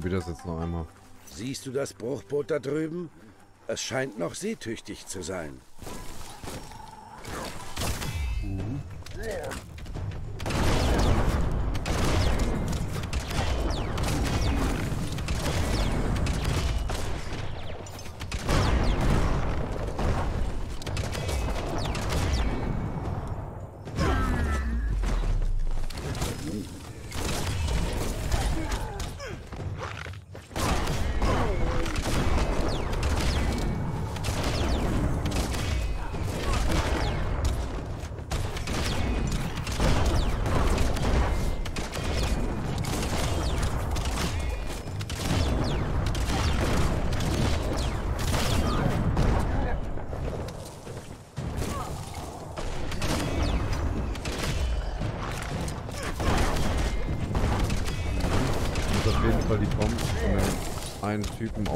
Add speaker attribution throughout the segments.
Speaker 1: probiere das jetzt noch einmal.
Speaker 2: Siehst du das Bruchboot da drüben? Es scheint noch seetüchtig zu sein. Mhm.
Speaker 1: Einen Typen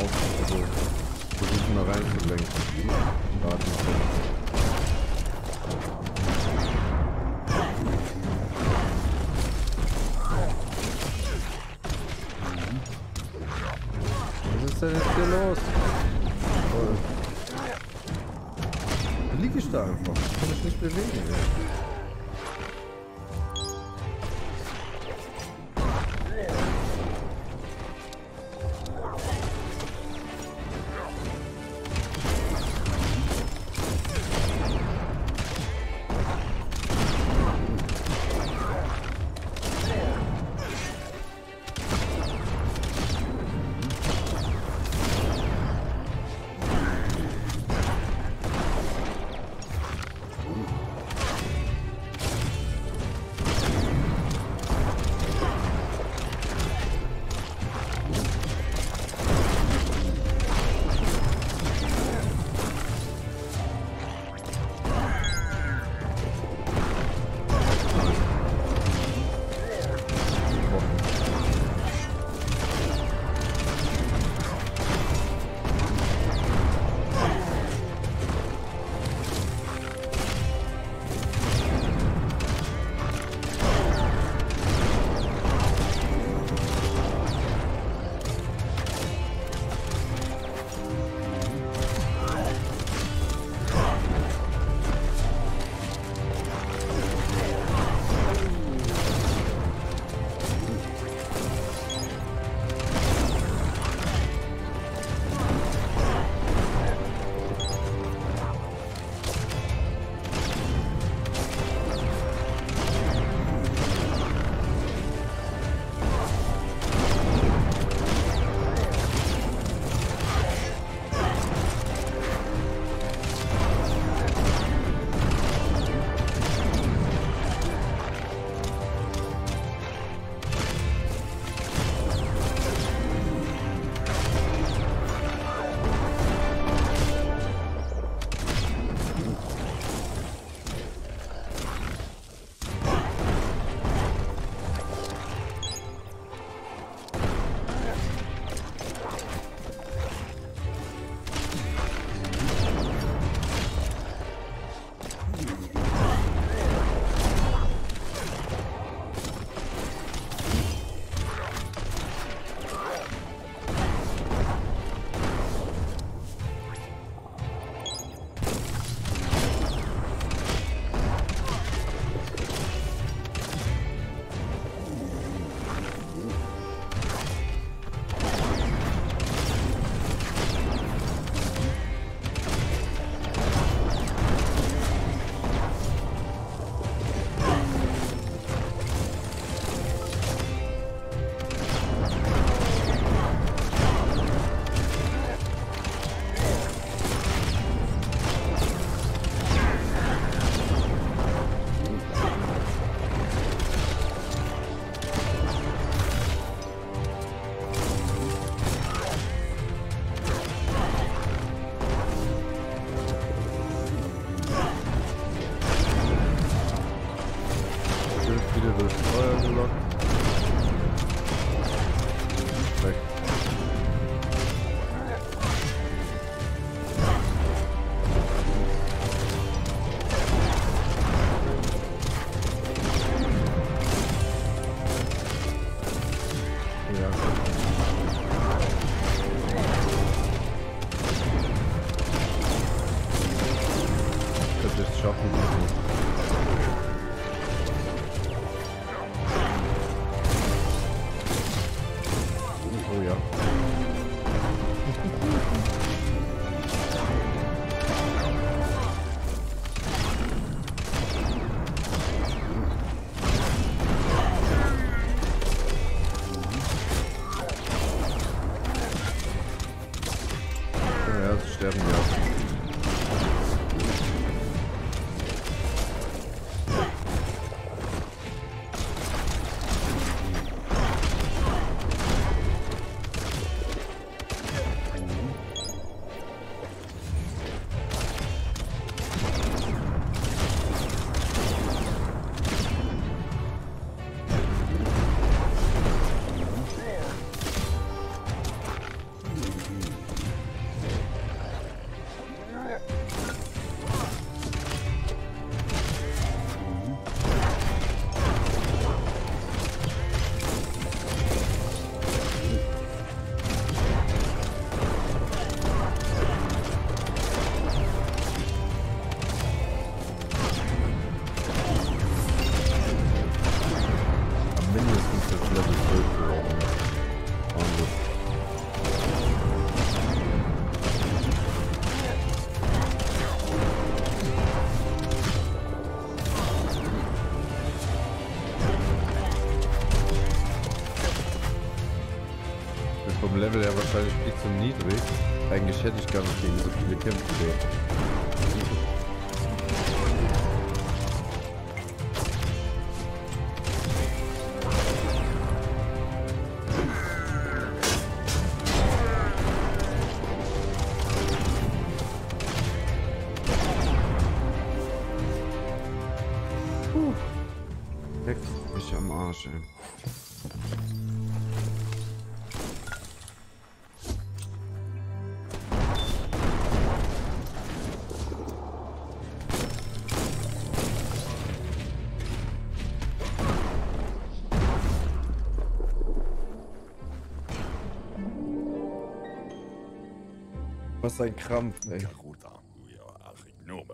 Speaker 1: Was ein Krampf, ey.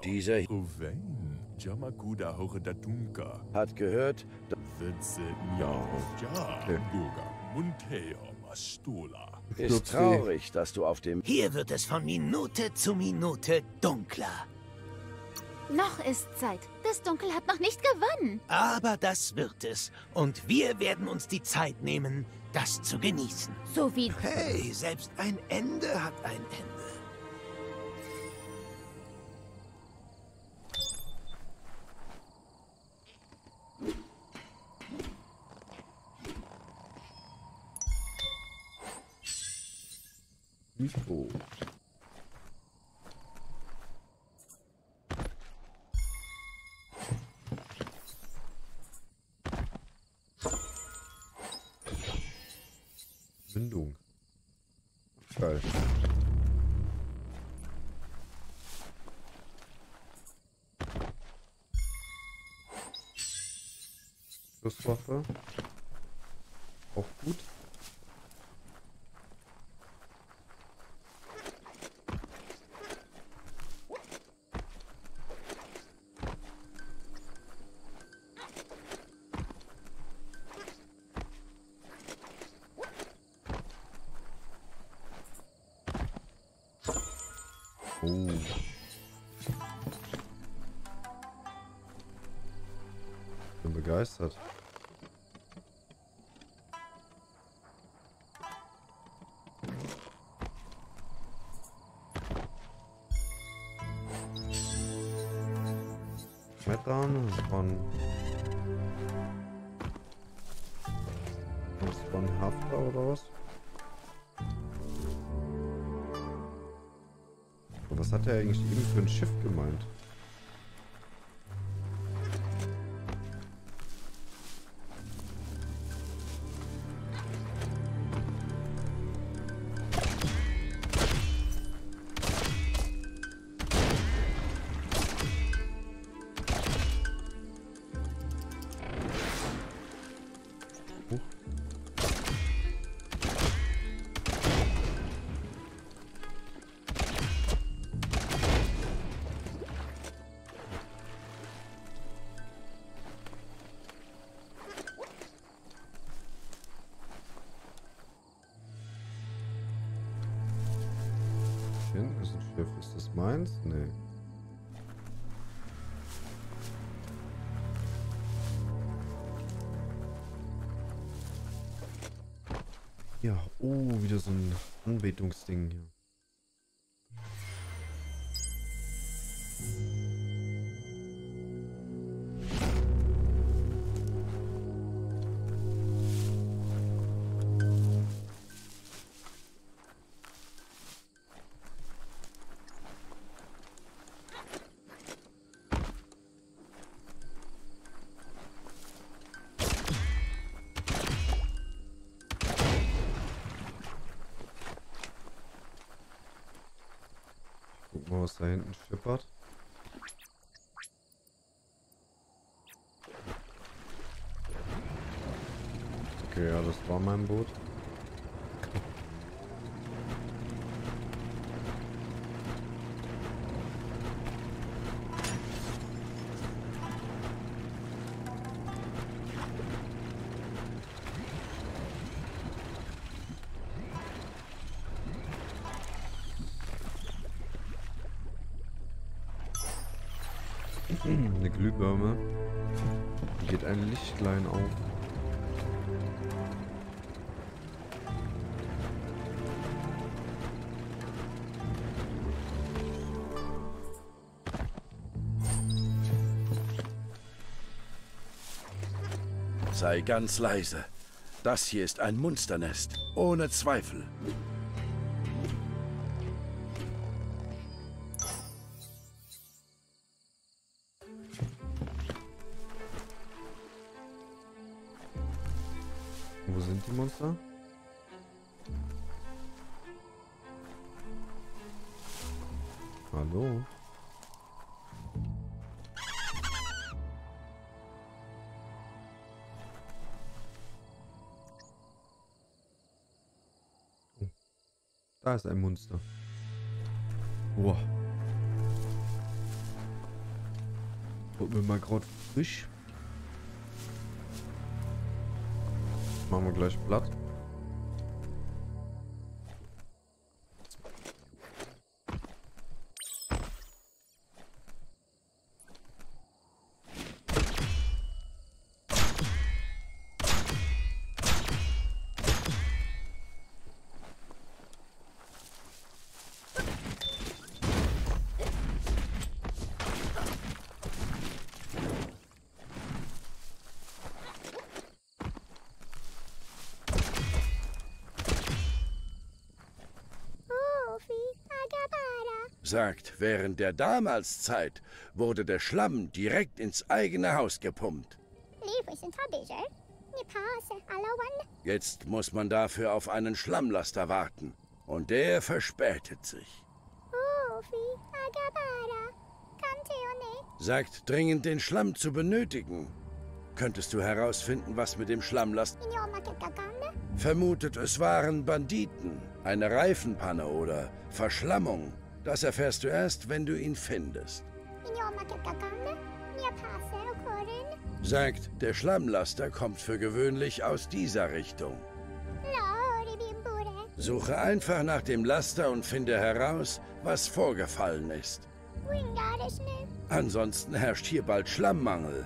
Speaker 2: Dieser
Speaker 3: Ruvain, Jamakuda Horedatunka,
Speaker 2: hat gehört,
Speaker 3: Witze Ja,
Speaker 1: Okay.
Speaker 2: Ist traurig, dass du auf dem
Speaker 4: Hier wird es von Minute zu Minute dunkler.
Speaker 5: Noch ist Zeit. Das Dunkel hat noch nicht gewonnen.
Speaker 4: Aber das wird es. Und wir werden uns die Zeit nehmen, das zu genießen.
Speaker 5: So wie
Speaker 4: Hey, selbst ein Ende hat ein Ende.
Speaker 1: Mikro. Windung. Geil. Schusswaffe. Begeistert. Schmettern von was von Hafter oder was? Was hat er eigentlich eben für ein Schiff gemeint? Anbetungsding hier. Da hinten schippert. Okay, ja, das war mein Boot. Ein Lichtlein auf.
Speaker 2: Sei ganz leise. Das hier ist ein Monsternest. Ohne Zweifel.
Speaker 1: Da ist ein Monster. Boah. Holt mir mal gerade frisch. Machen wir gleich platt.
Speaker 2: Sagt, während der Damalszeit wurde der Schlamm direkt ins eigene Haus gepumpt. Jetzt muss man dafür auf einen Schlammlaster warten. Und der verspätet sich. Sagt dringend den Schlamm zu benötigen. Könntest du herausfinden, was mit dem Schlammlast... Vermutet, es waren Banditen, eine Reifenpanne oder Verschlammung. Das erfährst du erst, wenn du ihn findest. Sagt, der Schlammlaster kommt für gewöhnlich aus dieser Richtung. Suche einfach nach dem Laster und finde heraus, was vorgefallen ist. Ansonsten herrscht hier bald Schlammmangel.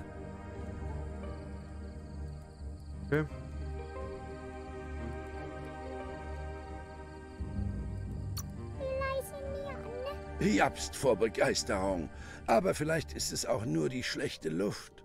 Speaker 1: Okay.
Speaker 2: Japst vor Begeisterung. Aber vielleicht ist es auch nur die schlechte Luft.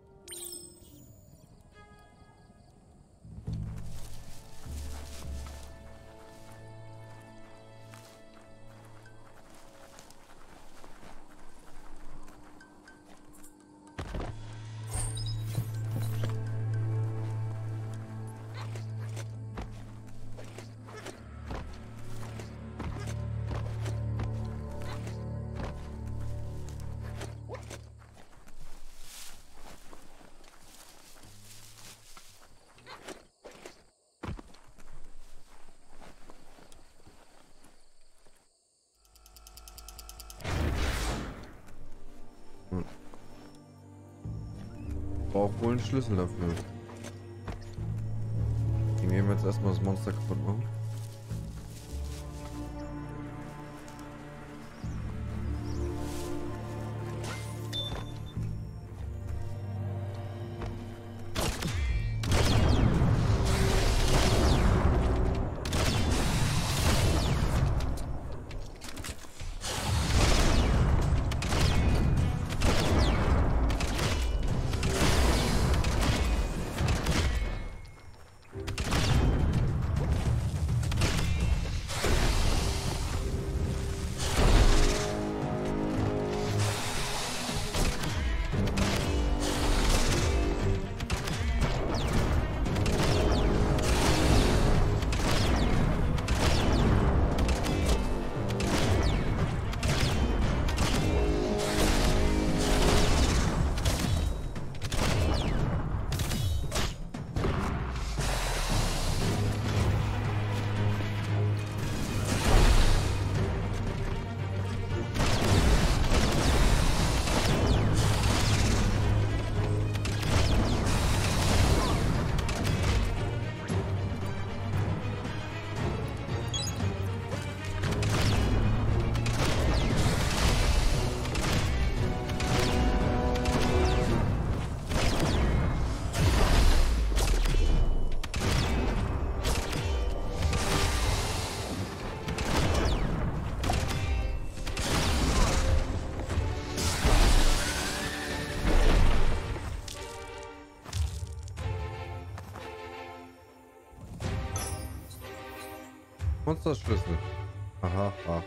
Speaker 1: Braucht wohl einen Schlüssel dafür. Gehen wir jetzt erstmal das Monster kaputt machen. Monsterschlüssel. Aha, aha.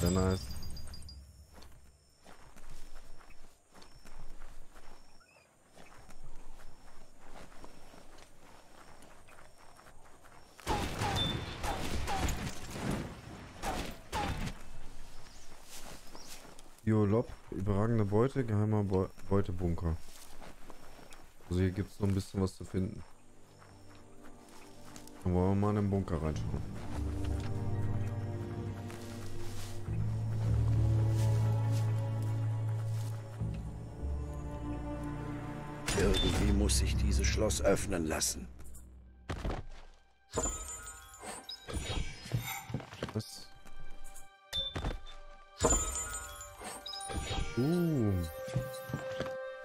Speaker 1: Sehr nice. Biolop, überragende Beute, geheimer Be Beutebunker. Also hier gibt es noch ein bisschen was zu finden. Dann wollen wir mal in den Bunker reinschauen.
Speaker 2: Sich dieses Schloss öffnen lassen.
Speaker 1: Was? Uh.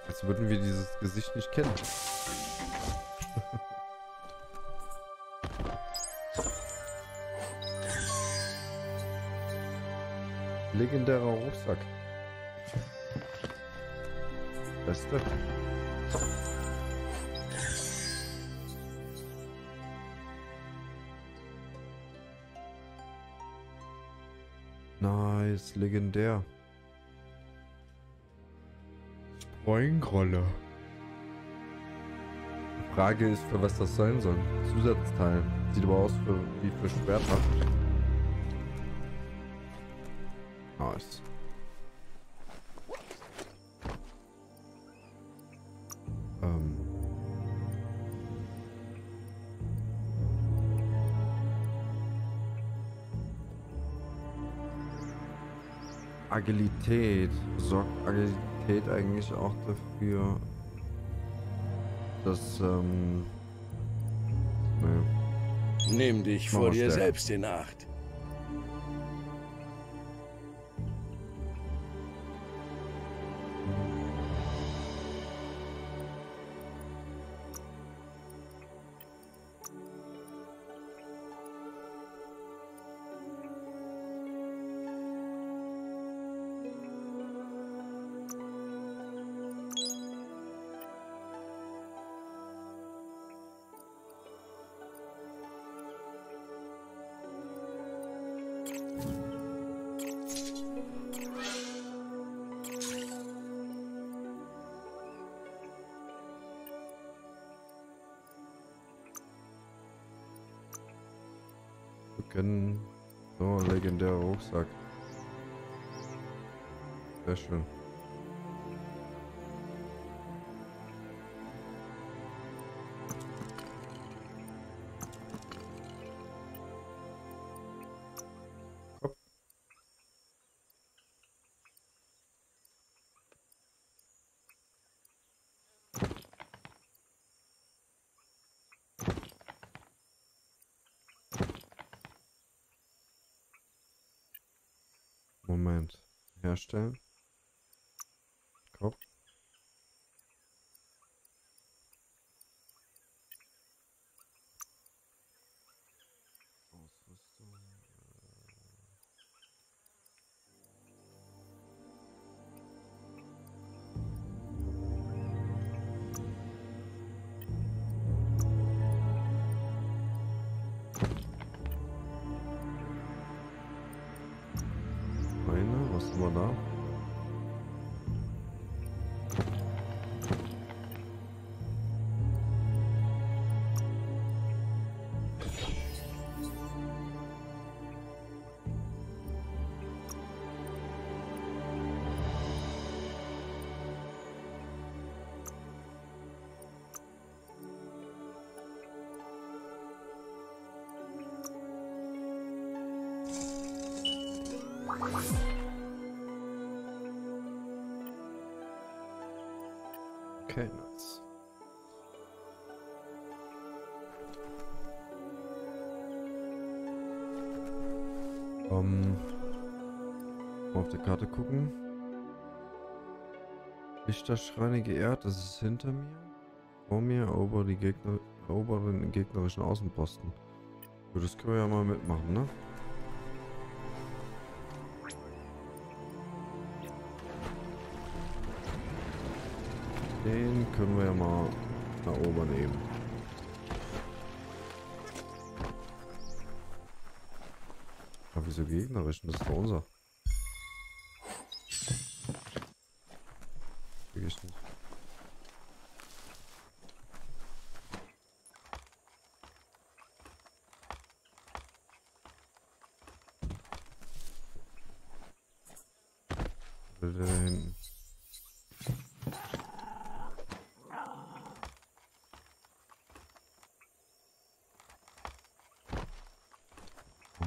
Speaker 1: Als würden wir dieses Gesicht nicht kennen. Legendär. Spreuengrolle. Die Frage ist, für was das sein soll. Zusatzteil. Sieht aber aus für, wie für Schwerter. Nice. Agilität. Sorgt Agilität eigentlich auch dafür, dass, ähm... Nee.
Speaker 2: Nimm dich
Speaker 1: Mach
Speaker 2: vor dir selbst in Acht.
Speaker 1: Herstellen. Okay, nice. Ähm, mal auf der Karte gucken. Lichterschreine geehrt, das ist hinter mir. Vor mir erober die Gegner, erober den gegnerischen Außenposten. Das können wir ja mal mitmachen, ne? Den können wir ja mal erobern eben. Aber wieso gegnerischen? Das ist doch unser.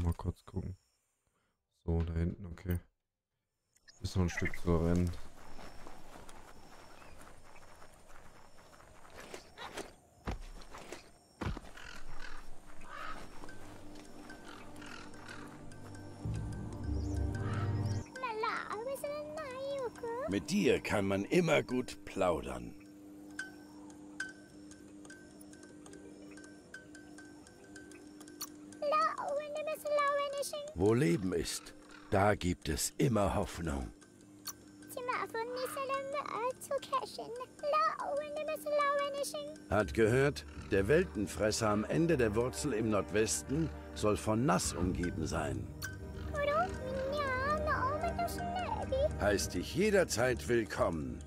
Speaker 1: Mal kurz gucken. So, da hinten, okay. Ist noch ein Stück zu rennen.
Speaker 2: Mit dir kann man immer gut plaudern. Wo Leben ist, da gibt es immer Hoffnung. Hat gehört, der Weltenfresser am Ende der Wurzel im Nordwesten soll von Nass umgeben sein. Heißt dich jederzeit willkommen.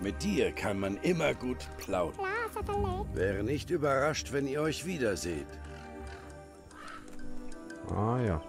Speaker 2: Mit dir kann man immer gut plaudern. Wäre nicht überrascht, wenn ihr euch wiederseht.
Speaker 1: Ah ja.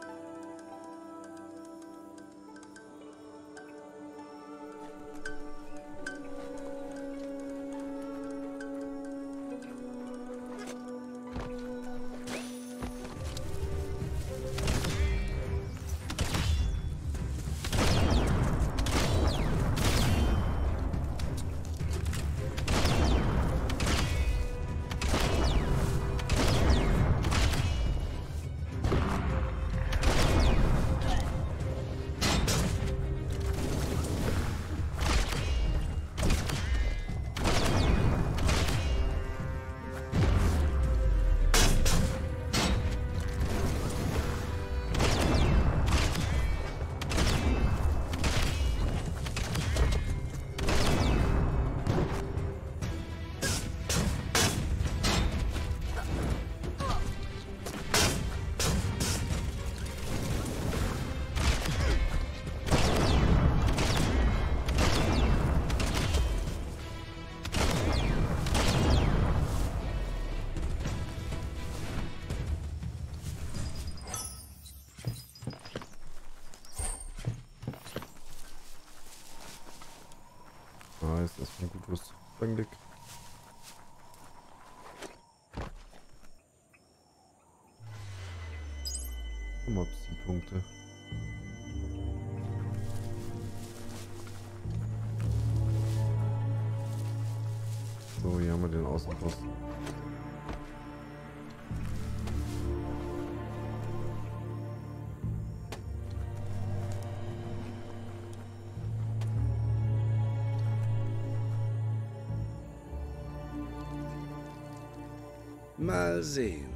Speaker 2: Mal sehen.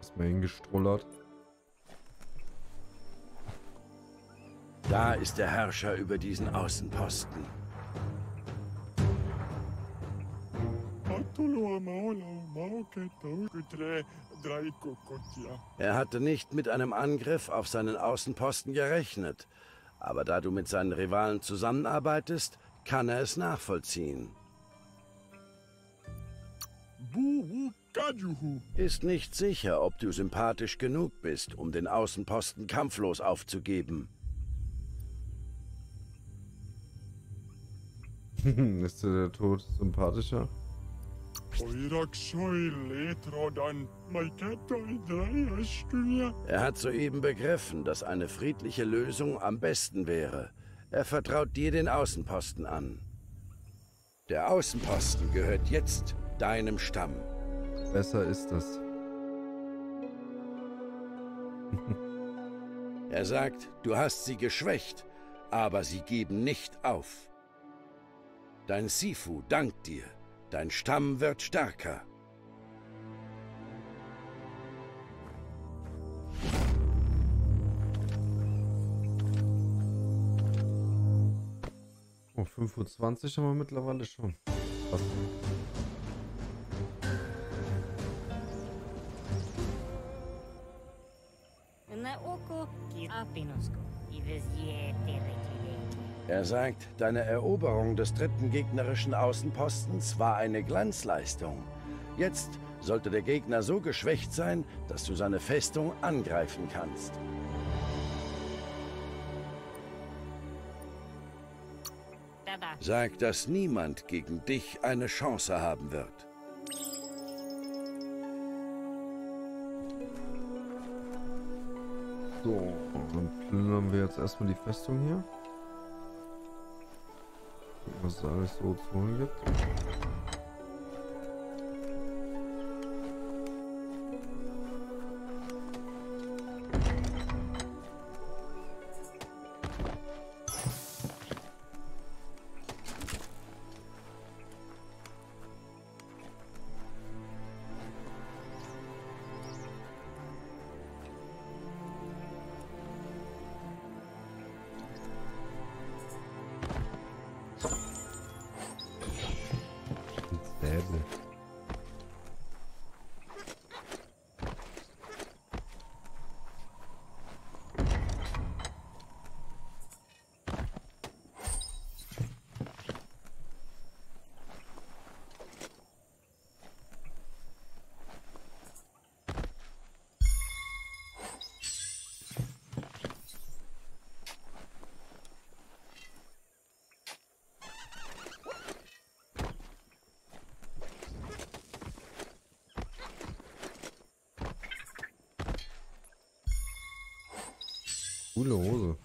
Speaker 1: Ist mal hingestrullert.
Speaker 2: Da ist der Herrscher über diesen Außenposten. Er hatte nicht mit einem Angriff auf seinen Außenposten gerechnet. Aber da du mit seinen Rivalen zusammenarbeitest, kann er es nachvollziehen. Ist nicht sicher, ob du sympathisch genug bist, um den Außenposten kampflos aufzugeben.
Speaker 1: ist der Tod sympathischer?
Speaker 2: Er hat soeben begriffen, dass eine friedliche Lösung am besten wäre. Er vertraut dir den Außenposten an. Der Außenposten gehört jetzt deinem Stamm.
Speaker 1: Besser ist das.
Speaker 2: er sagt, du hast sie geschwächt, aber sie geben nicht auf. Dein Sifu dankt dir. Dein Stamm wird stärker.
Speaker 1: Oh, 25 haben wir mittlerweile schon. Was?
Speaker 6: На око Апиноско. И везде Терекилейки.
Speaker 2: Er sagt, deine Eroberung des dritten gegnerischen Außenpostens war eine Glanzleistung. Jetzt sollte der Gegner so geschwächt sein, dass du seine Festung angreifen kannst. Sag, dass niemand gegen dich eine Chance haben wird.
Speaker 1: So, dann plündern wir jetzt erstmal die Festung hier. Was es alles so zu holen gibt. Coole Hose.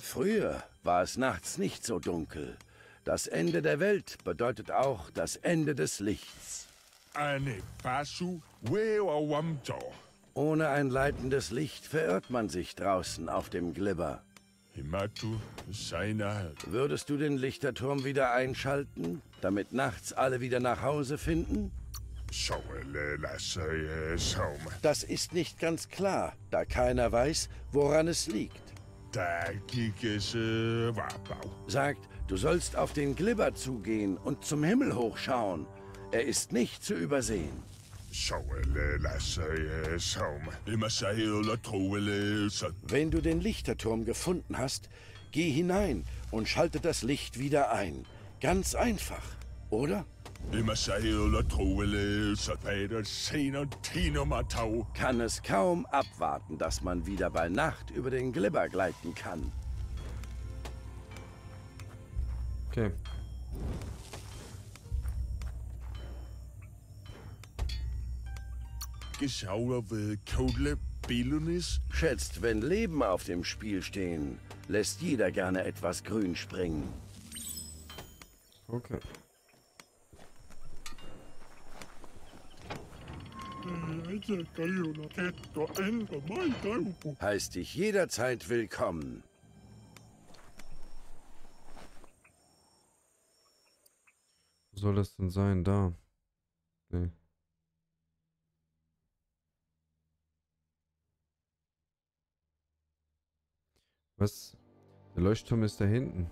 Speaker 2: Früher war es nachts nicht so dunkel. Das Ende der Welt bedeutet auch das Ende des Lichts. Ohne ein leitendes Licht verirrt man sich draußen auf dem Glibber. Würdest du den Lichterturm wieder einschalten, damit nachts alle wieder nach Hause finden? Das ist nicht ganz klar, da keiner weiß, woran es liegt.
Speaker 3: Wabau.
Speaker 2: Sagt, du sollst auf den Glibber zugehen und zum Himmel hochschauen. Er ist nicht zu übersehen. Wenn du den Lichterturm gefunden hast, geh hinein und schalte das Licht wieder ein. Ganz einfach, oder?
Speaker 3: Ima saye la trowele sa. Peter sena tino matau.
Speaker 2: Kann es kaum abwarten, dass man wieder bei Nacht über den Glibber gleiten kann.
Speaker 1: Okay.
Speaker 3: Ved kodle bilunis.
Speaker 2: Schätzt, wenn Leben auf dem Spiel stehen, lässt jeder gerne etwas grün springen.
Speaker 1: Okay.
Speaker 2: Heißt dich jederzeit willkommen.
Speaker 1: Wo soll das denn sein? Da. Nee. Was? Der Leuchtturm ist da hinten.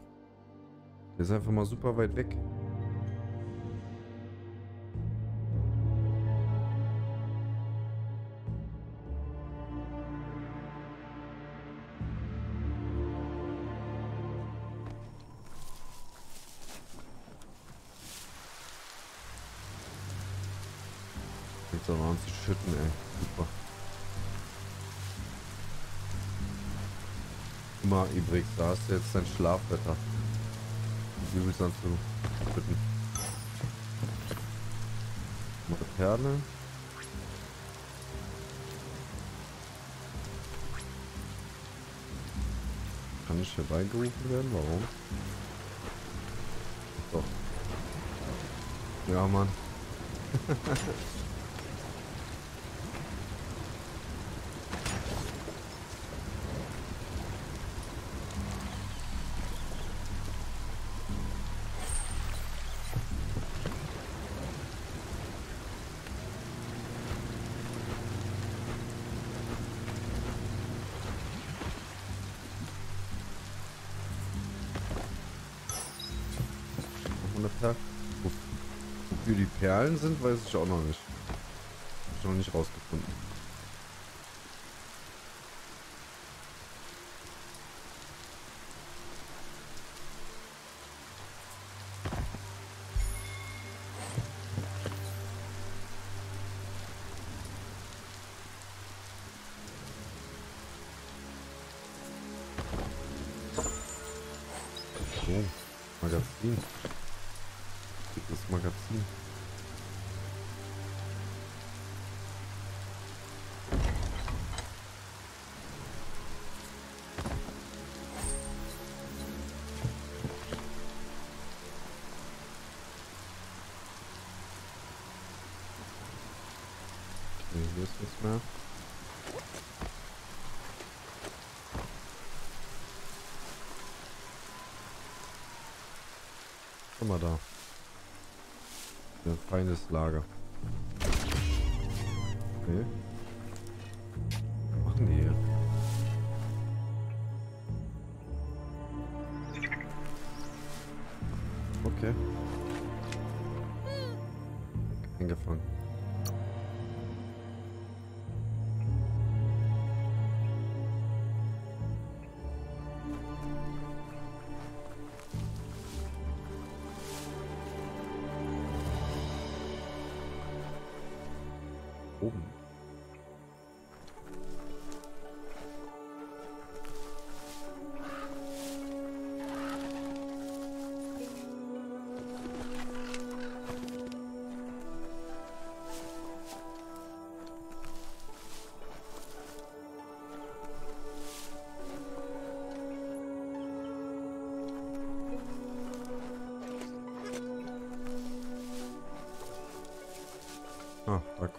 Speaker 1: Der ist einfach mal super weit weg. Schütten, ey. Super. Guck mal, übrigens, da hast du jetzt dein Schlafwetter. Du übelst an zu schütten. Mal Perle. Kann nicht herbeigerufen werden? Warum? Doch. Ja, Mann. Perlen sind, weiß ich auch noch nicht. Hab ich noch nicht rausgefunden. Mal da. Ein feines Lager. Machen die hier? Okay. Eingefangen.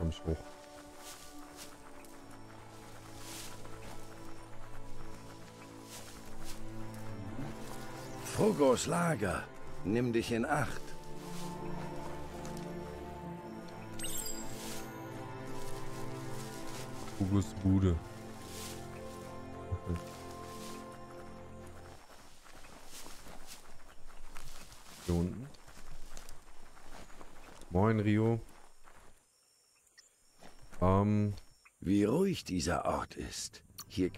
Speaker 1: Komme ich hoch.
Speaker 2: Frogos Lager. Nimm dich in Acht.
Speaker 1: Bude.
Speaker 2: Dieser Ort ist. Hier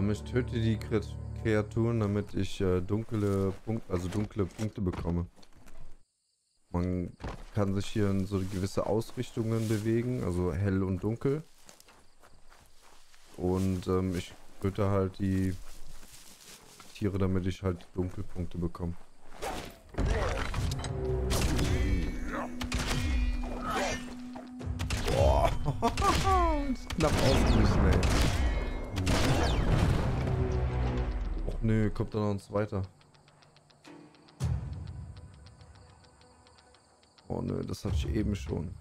Speaker 1: Ähm, ich töte die Kre Kreaturen, damit ich äh, dunkle Punkte, also dunkle Punkte bekomme. Man kann sich hier in so gewisse Ausrichtungen bewegen, also hell und dunkel. Und ähm, ich töte halt die Tiere, damit ich halt Dunkelpunkte bekomme. Kommt da noch ein zweiter. Oh nö, das hatte ich eben schon.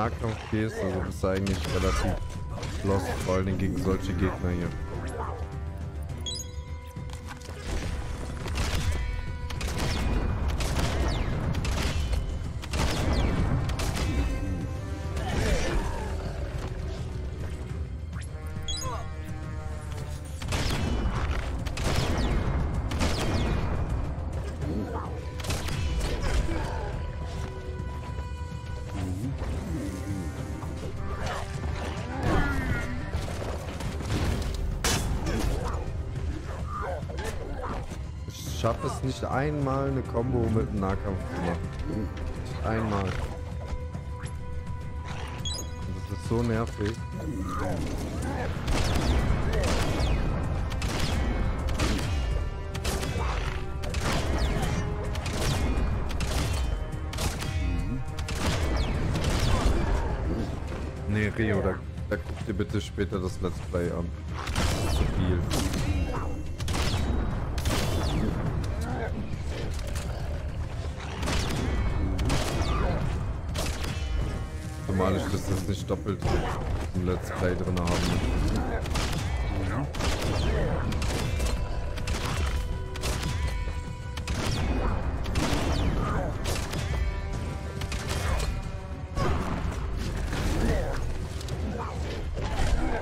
Speaker 1: Nahkampf gehst, also bist du eigentlich relativ lost, vor allem gegen solche Gegner hier. Schaffe es nicht einmal eine Combo mit einem Nahkampf zu machen. Nicht einmal. Das ist so nervig. Nee, Rio, da, da guck dir bitte später das Let's Play an. Doppelt im Let's Play drin haben möchte.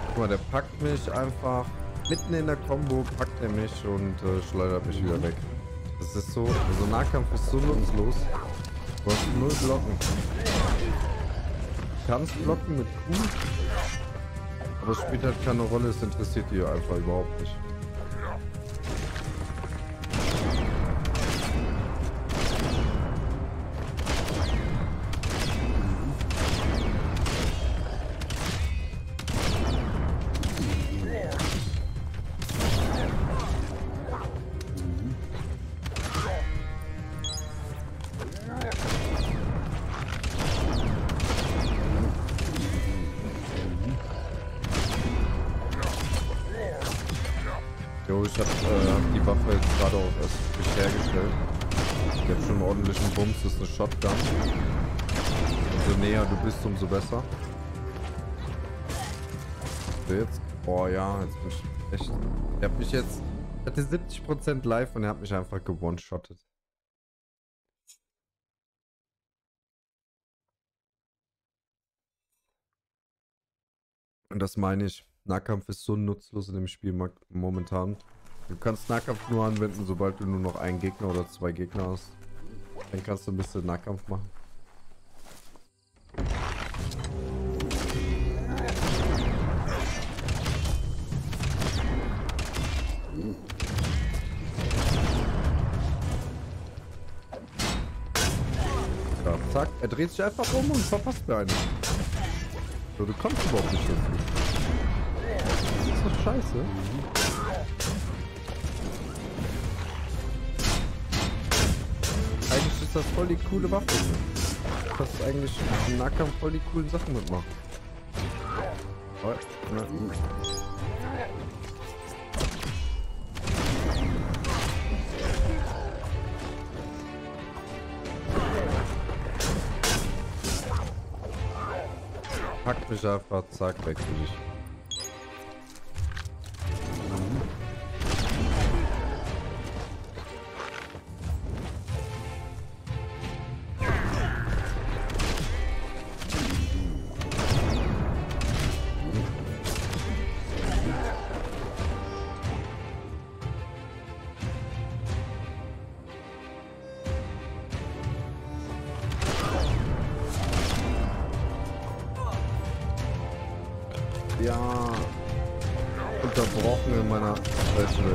Speaker 1: Guck mal, der packt mich einfach mitten in der Combo, packt er mich und äh, schleudert mich wieder weg. Das ist so, also Nahkampf ist so nutzlos. Du hast null Blocken. Kannst blocken mit Q, aber es spielt halt keine Rolle, es interessiert die einfach überhaupt nicht. 70% live und er hat mich einfach gewone-shottet. Und das meine ich. Nahkampf ist so nutzlos in dem Spiel mo- momentan. Du kannst Nahkampf nur anwenden, sobald du nur noch einen Gegner oder zwei Gegner hast. Dann kannst du ein bisschen Nahkampf machen. Zack, er dreht sich einfach um und verpasst mir einen. So, du kommst überhaupt nicht dazu. Das ist doch scheiße. Eigentlich ist das voll die coole Waffe. Du kannst eigentlich im Nahkampf voll die coolen Sachen mitmachen. Oh, na, Pack mich einfach, zack, weg bin ich. Unterbrochen in meiner Special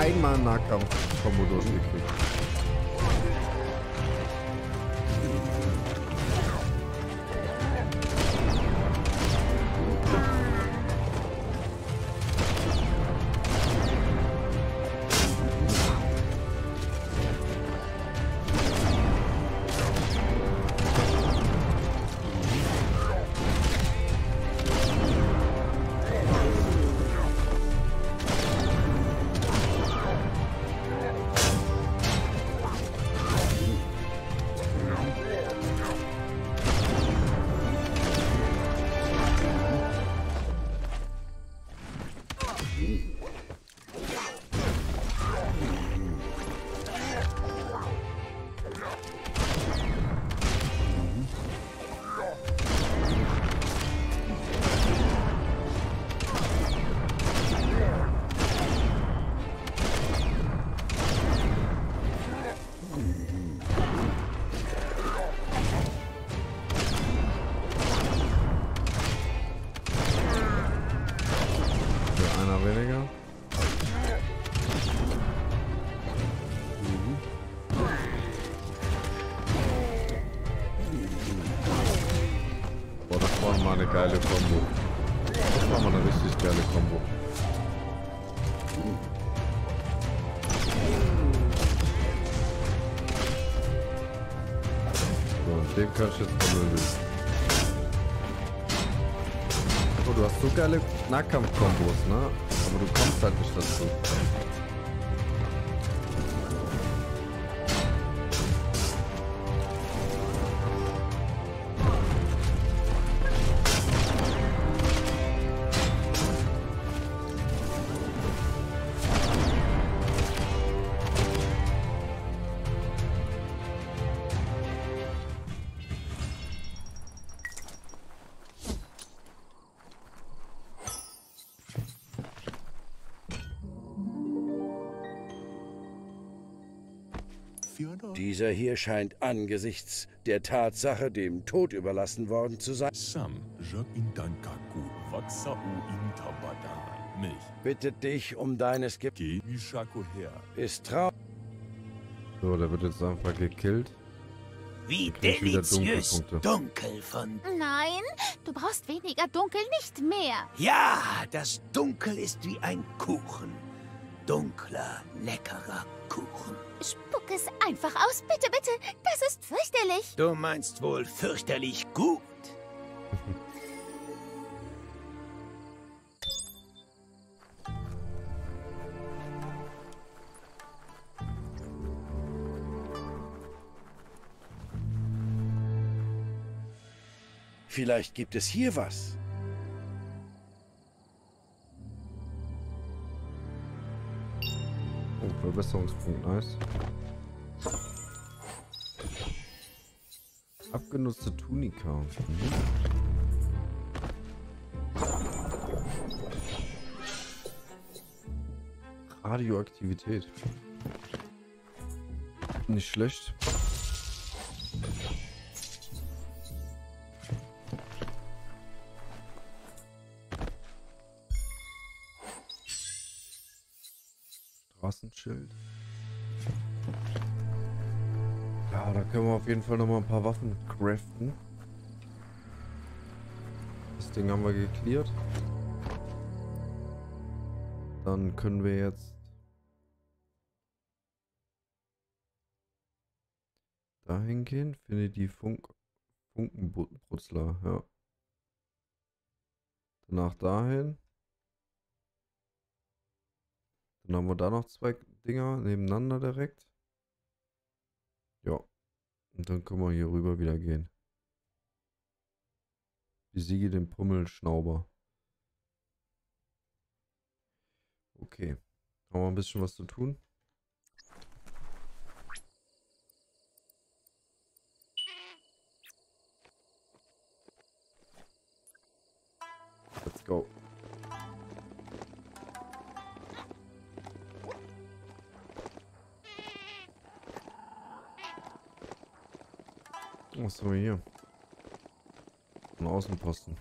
Speaker 1: einmal Nahkampf-Kombo durchgekriegt.
Speaker 2: Dieser hier scheint angesichts der Tatsache dem Tod überlassen worden zu sein.
Speaker 3: Sam. Mich.
Speaker 2: Bittet dich um deines Ge. Ist traurig.
Speaker 1: So, der wird jetzt einfach gekillt.
Speaker 4: Wie deliziös dunkel von...
Speaker 5: Nein, du brauchst weniger Dunkel, nicht mehr.
Speaker 4: Ja, das Dunkel ist wie ein Kuchen. Dunkler, leckerer Kuchen.
Speaker 5: Spuck es einfach aus, bitte, bitte. Das ist fürchterlich.
Speaker 4: Du meinst wohl fürchterlich gut.
Speaker 2: Vielleicht gibt es hier was.
Speaker 1: Verbesserungspunkt, nice. Abgenutzte Tunika. Mhm. Radioaktivität. Nicht schlecht. Jeden Fall noch mal ein paar Waffen craften. Das Ding haben wir geklärt. Dann können wir jetzt dahin gehen. Finde die Funk Funkenbrutzler, ja. Danach dahin. Dann haben wir da noch zwei Dinger nebeneinander direkt. Ja. Und dann können wir hier rüber wieder gehen. Besiege den Pummelschnauber. Okay. Haben wir ein bisschen was zu tun? Wir hier? Ein Außenposten.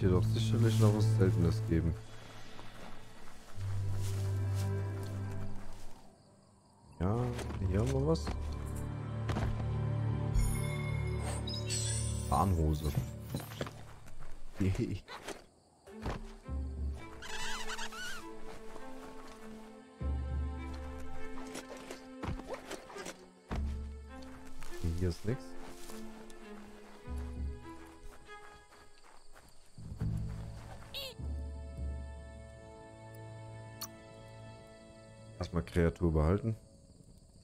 Speaker 1: Hier doch sicherlich noch was Seltenes geben. Ja, hier haben wir was. Bahnhose. Yay. Kreatur behalten.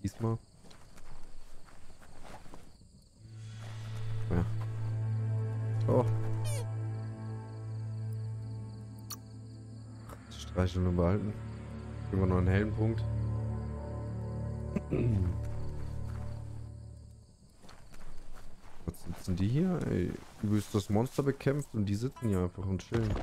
Speaker 1: Diesmal. Ja. Oh. Streicheln und behalten. Immer noch einen hellen Punkt. Was sitzen die hier? Ey, übelst das Monster bekämpft und die sitzen hier einfach und chillen.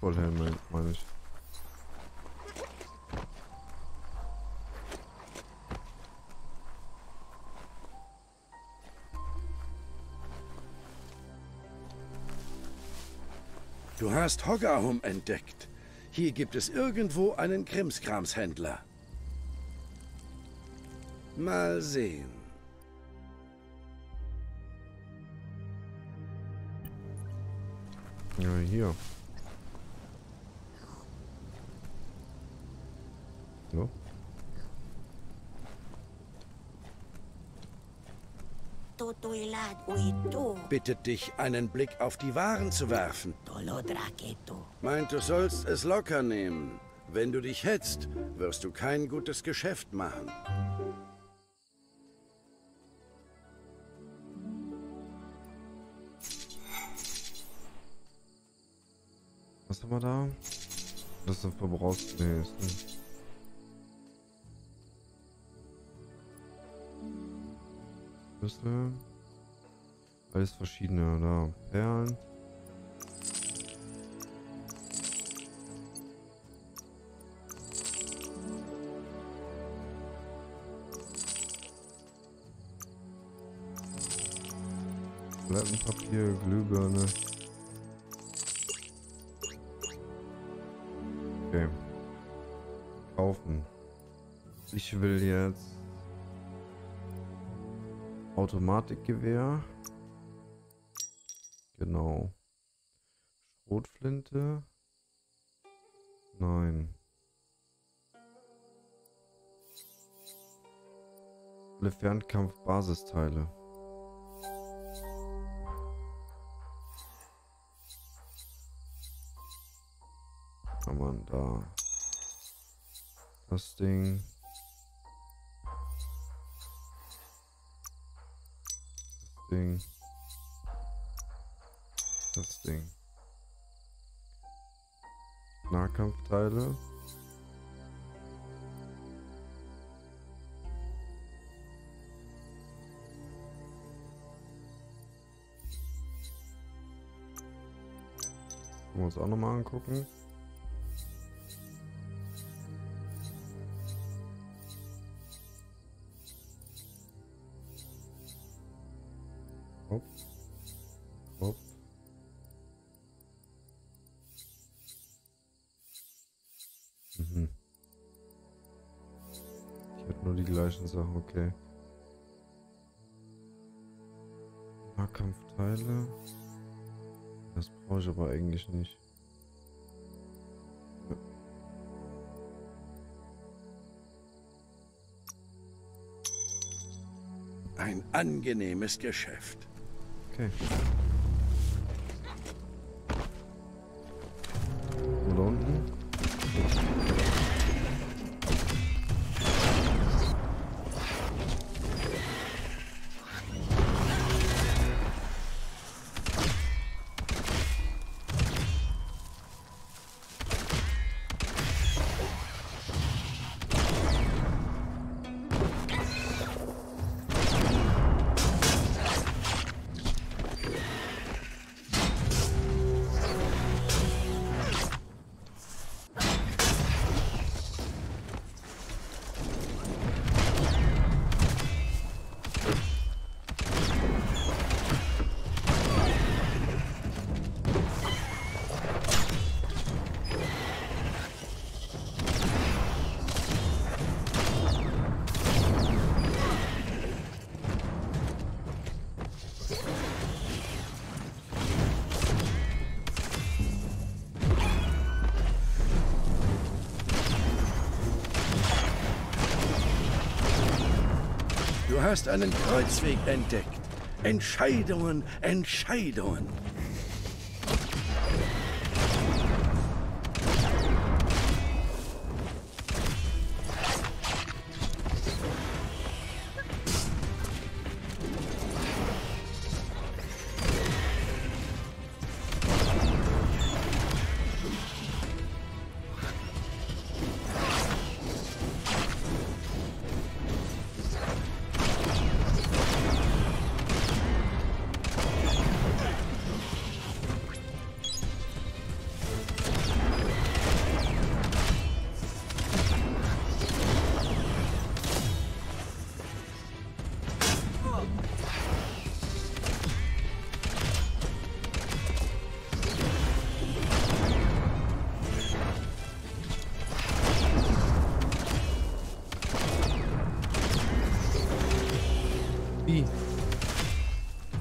Speaker 1: Baseballhelm, mein- meine ich.
Speaker 2: Du hast Hoggahum entdeckt. Hier gibt es irgendwo einen Krimskramshändler. Mal sehen.
Speaker 1: Ja, hier.
Speaker 2: Bittet dich, einen Blick auf die Waren zu werfen. Meint, du sollst es locker nehmen. Wenn du dich hetzt, wirst du kein gutes Geschäft machen.
Speaker 1: Was haben wir da? Das ist ein Verbrauchs... Nee, ist nicht. Schlüssel. Alles verschiedene. Da. Perlen. Toilettenpapier, Glühbirne. Okay. Kaufen. Ich will jetzt Automatikgewehr. Genau. Schrotflinte. Nein. Alle Fernkampf-Basisteile. Kann man da. Das Ding. Das Ding. Das Ding. Nahkampfteile. Können wir uns auch nochmal angucken. Sachen, okay. Nahkampfteile. Das brauche ich aber eigentlich nicht.
Speaker 2: Ein angenehmes Geschäft.
Speaker 1: Okay.
Speaker 2: Hast einen Kreuzweg entdeckt. Entscheidungen, Entscheidungen.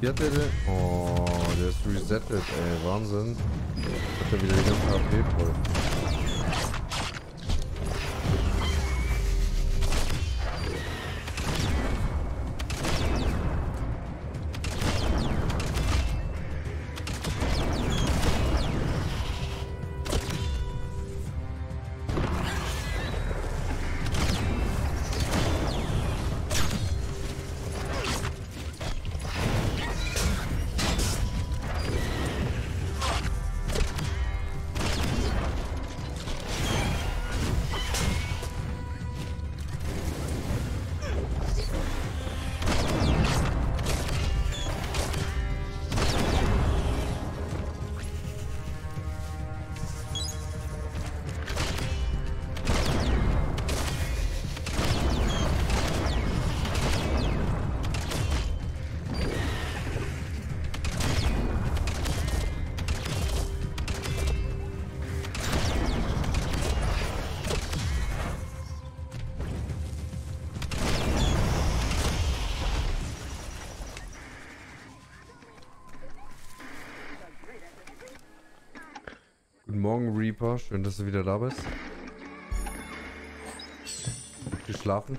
Speaker 1: Hat der denn? Oh, der ist resettet, ey. Wahnsinn. Hat er wieder die ganze AP voll. Morgen, Reaper. Schön, dass du wieder da bist. Geschlafen?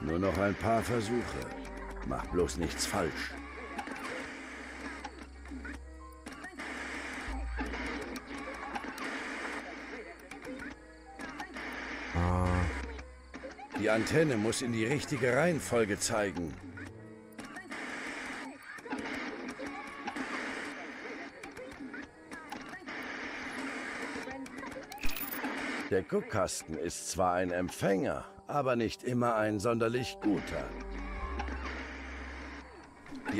Speaker 2: Nur noch ein paar Versuche. Bloß nichts falsch.
Speaker 1: Ah,
Speaker 2: Die Antenne muss in die richtige Reihenfolge zeigen. Der Guckkasten ist zwar ein Empfänger, aber nicht immer ein sonderlich guter.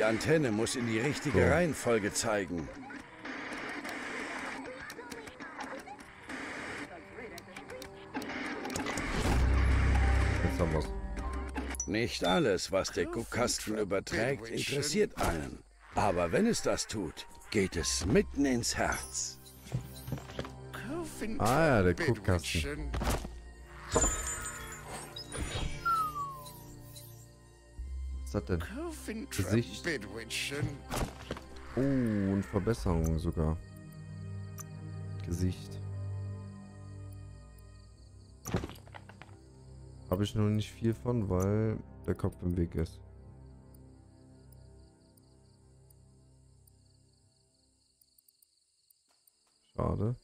Speaker 2: Die Antenne muss in die richtige
Speaker 1: So.
Speaker 2: Reihenfolge zeigen.
Speaker 1: Jetzt haben wir's.
Speaker 2: Nicht alles, was der Guckkasten überträgt, interessiert einen. Aber wenn es das tut, geht es mitten ins Herz.
Speaker 1: Ah ja, der Guckkasten. Was das denn? Gesicht. Oh, und Verbesserung sogar. Gesicht. Habe ich noch nicht viel von, weil der Kopf im Weg ist. Schade.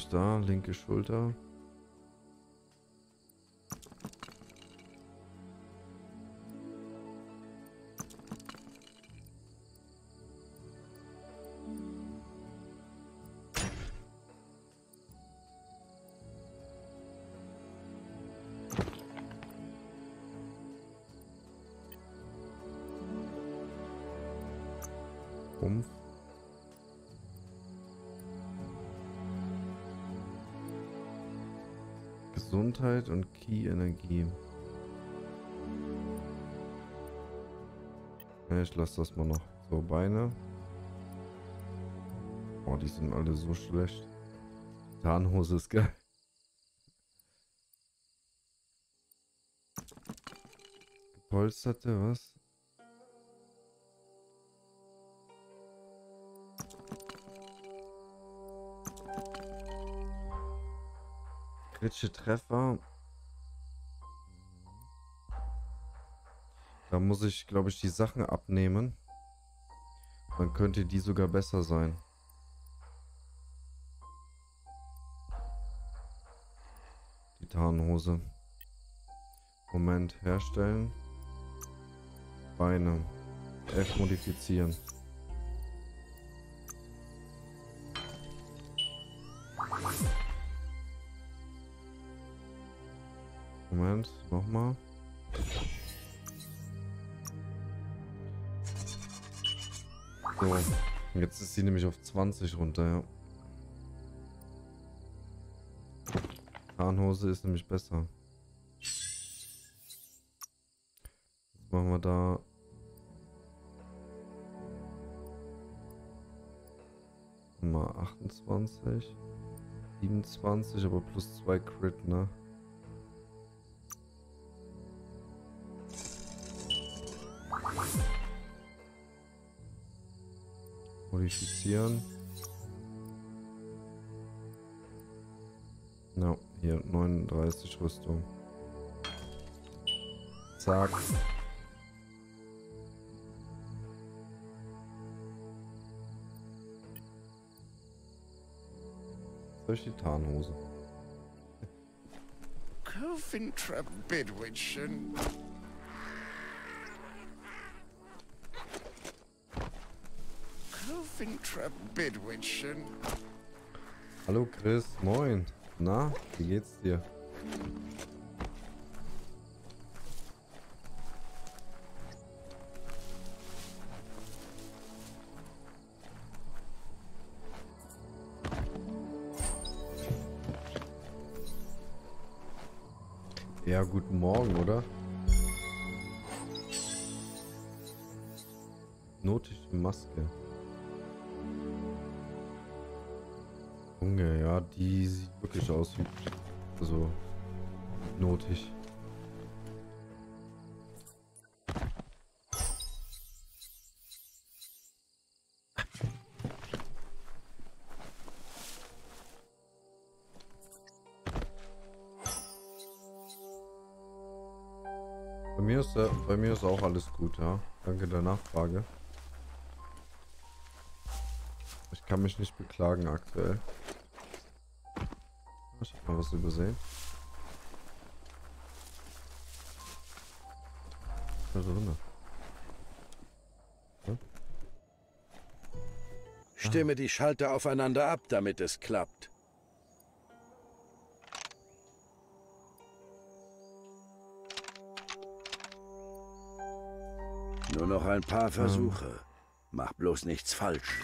Speaker 1: Ich da? Linke Schulter. Gesundheit und Key-Energie. Ja, ich lasse das mal noch. So, Beine. Boah, die sind alle so schlecht. Tarnhose ist geil. Gepolsterte, was? Kritische Treffer. Da muss ich, glaube ich, die Sachen abnehmen. Dann könnte die sogar besser sein. Die Tarnhose. Moment, herstellen. Beine. F modifizieren. Moment, nochmal. So, jetzt ist sie nämlich auf 20 runter, ja. Tarnhose ist nämlich besser. Jetzt machen wir da. Mal 28. 27, aber plus 2 Crit, ne? Modifizieren. Na, hier 39 Rüstung. Zack. Ich die Tarnhose?
Speaker 3: Cofintra Bidwitchen. Cofintra Bidwitchen.
Speaker 1: Hallo Chris, moin. Na, wie geht's dir? Ja, guten Morgen, oder? Notische Maske. Junge, ja, die sieht wirklich aus wie. Also. Notig. Bei mir ist, äh, bei mir ist auch alles gut, ja. Danke der Nachfrage. Ich kann mich nicht beklagen aktuell. Mal was übersehen. Drinne. Ja?
Speaker 2: Stimme die Schalter aufeinander ab, damit es klappt. Nur noch ein paar Versuche. Mach bloß nichts falsch.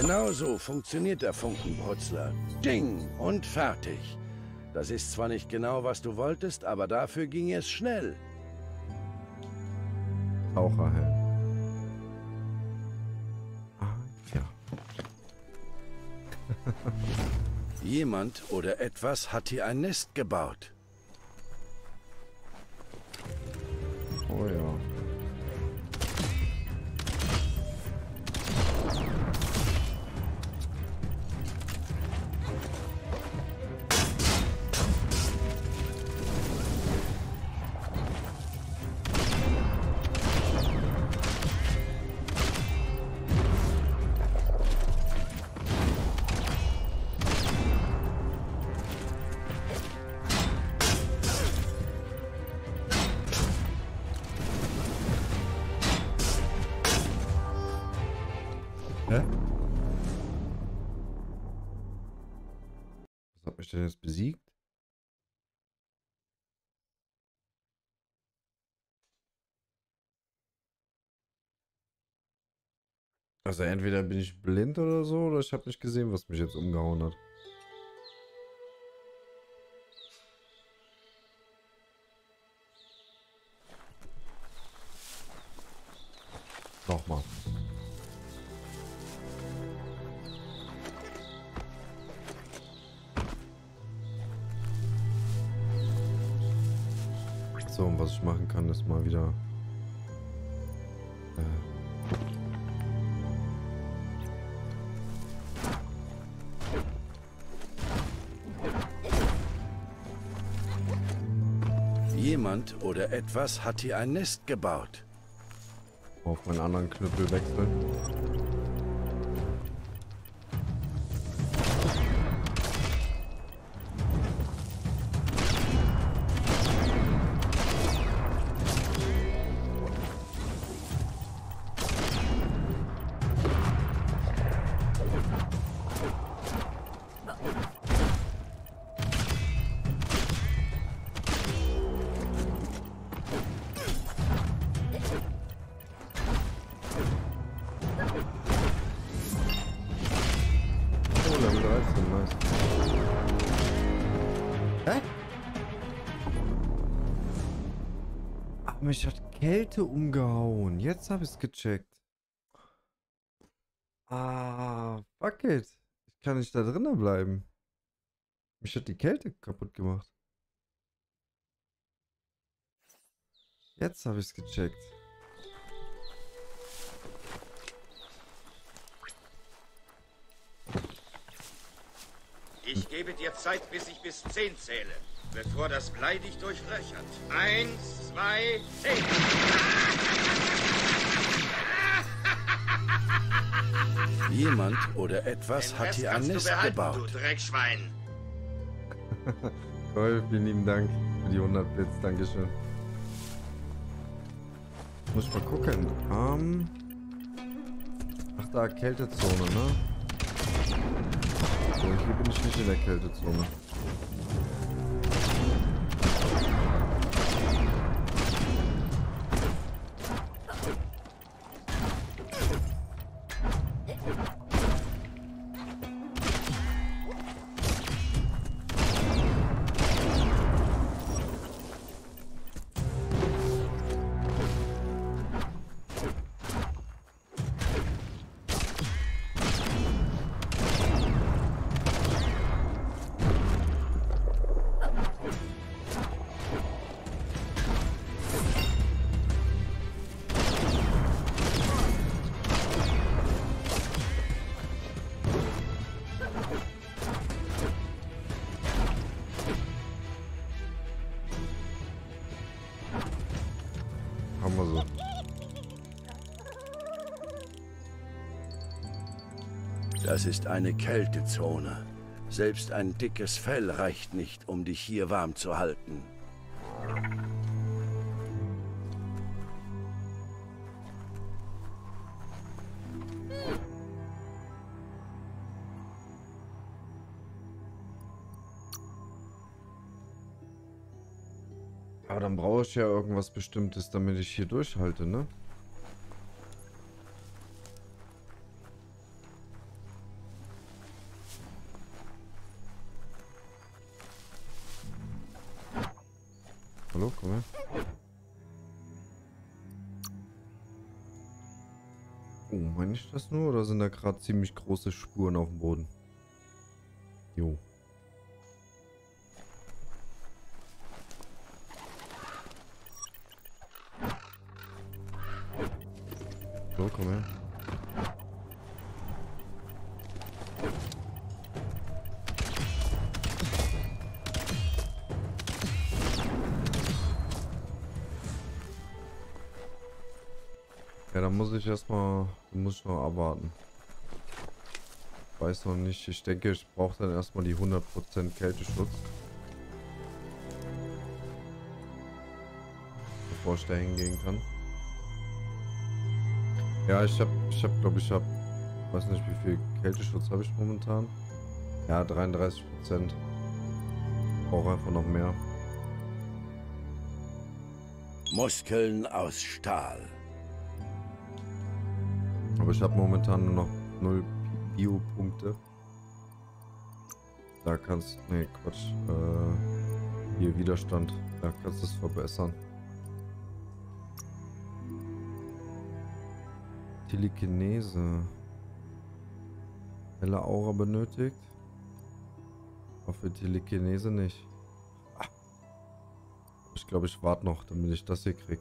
Speaker 2: Genau so funktioniert der Funkenputzler. Ding und fertig. Das ist zwar nicht genau, was du wolltest, aber dafür ging es schnell.
Speaker 1: Taucherhelm. Ah, ja.
Speaker 2: Jemand oder etwas hat hier ein Nest gebaut.
Speaker 1: Also entweder bin ich blind oder so, oder ich habe nicht gesehen, was mich jetzt umgehauen hat.
Speaker 2: Etwas hat hier ein Nest gebaut.
Speaker 1: auf meinen anderen Knüppel wechseln. Mich hat Kälte umgehauen. Jetzt habe ich es gecheckt. Ah, fuck it. Ich kann nicht da drinnen bleiben. Mich hat die Kälte kaputt gemacht. Jetzt habe ich es gecheckt.
Speaker 7: Ich gebe dir Zeit, bis ich bis zehn zähle, bevor das Blei dich durchlöchert. Eins, zwei, zehn.
Speaker 2: Jemand oder etwas
Speaker 7: Den
Speaker 2: hat
Speaker 7: Rest
Speaker 2: hier ein Nest
Speaker 7: behalten,
Speaker 2: gebaut.
Speaker 7: Du Dreckschwein.
Speaker 1: Toll, vielen lieben Dank für die 100 Bits. Dankeschön. Muss ich mal gucken. Ähm. Ach, da Kältezone, ne? So, hier bin ich nicht in der Kältezone.
Speaker 2: Ist eine Kältezone. Selbst ein dickes Fell reicht nicht, um dich hier warm zu halten.
Speaker 1: Aber dann brauche ich ja irgendwas Bestimmtes, damit ich hier durchhalte, ne? Gerade ziemlich große Spuren auf dem Boden? Jo. So, komm her. Ja, dann muss ich erstmal, muss ich noch abwarten. Weiß noch nicht, ich denke, ich brauche dann erstmal die 100% Kälteschutz. Bevor ich da hingehen kann. Ja, ich habe, ich habe, glaube ich, habe, weiß nicht, wie viel Kälteschutz habe ich momentan. Ja, 33 Prozent. Brauche einfach noch mehr.
Speaker 2: Muskeln aus Stahl.
Speaker 1: Aber ich habe momentan nur noch 0 Bio-Punkte. Da kannst, nee, Quatsch, äh, hier Widerstand. Da kannst du es verbessern. Telekinese. Helle Aura benötigt. Aber für Telekinese nicht. Ah. Ich glaube, ich warte noch, damit ich das hier krieg.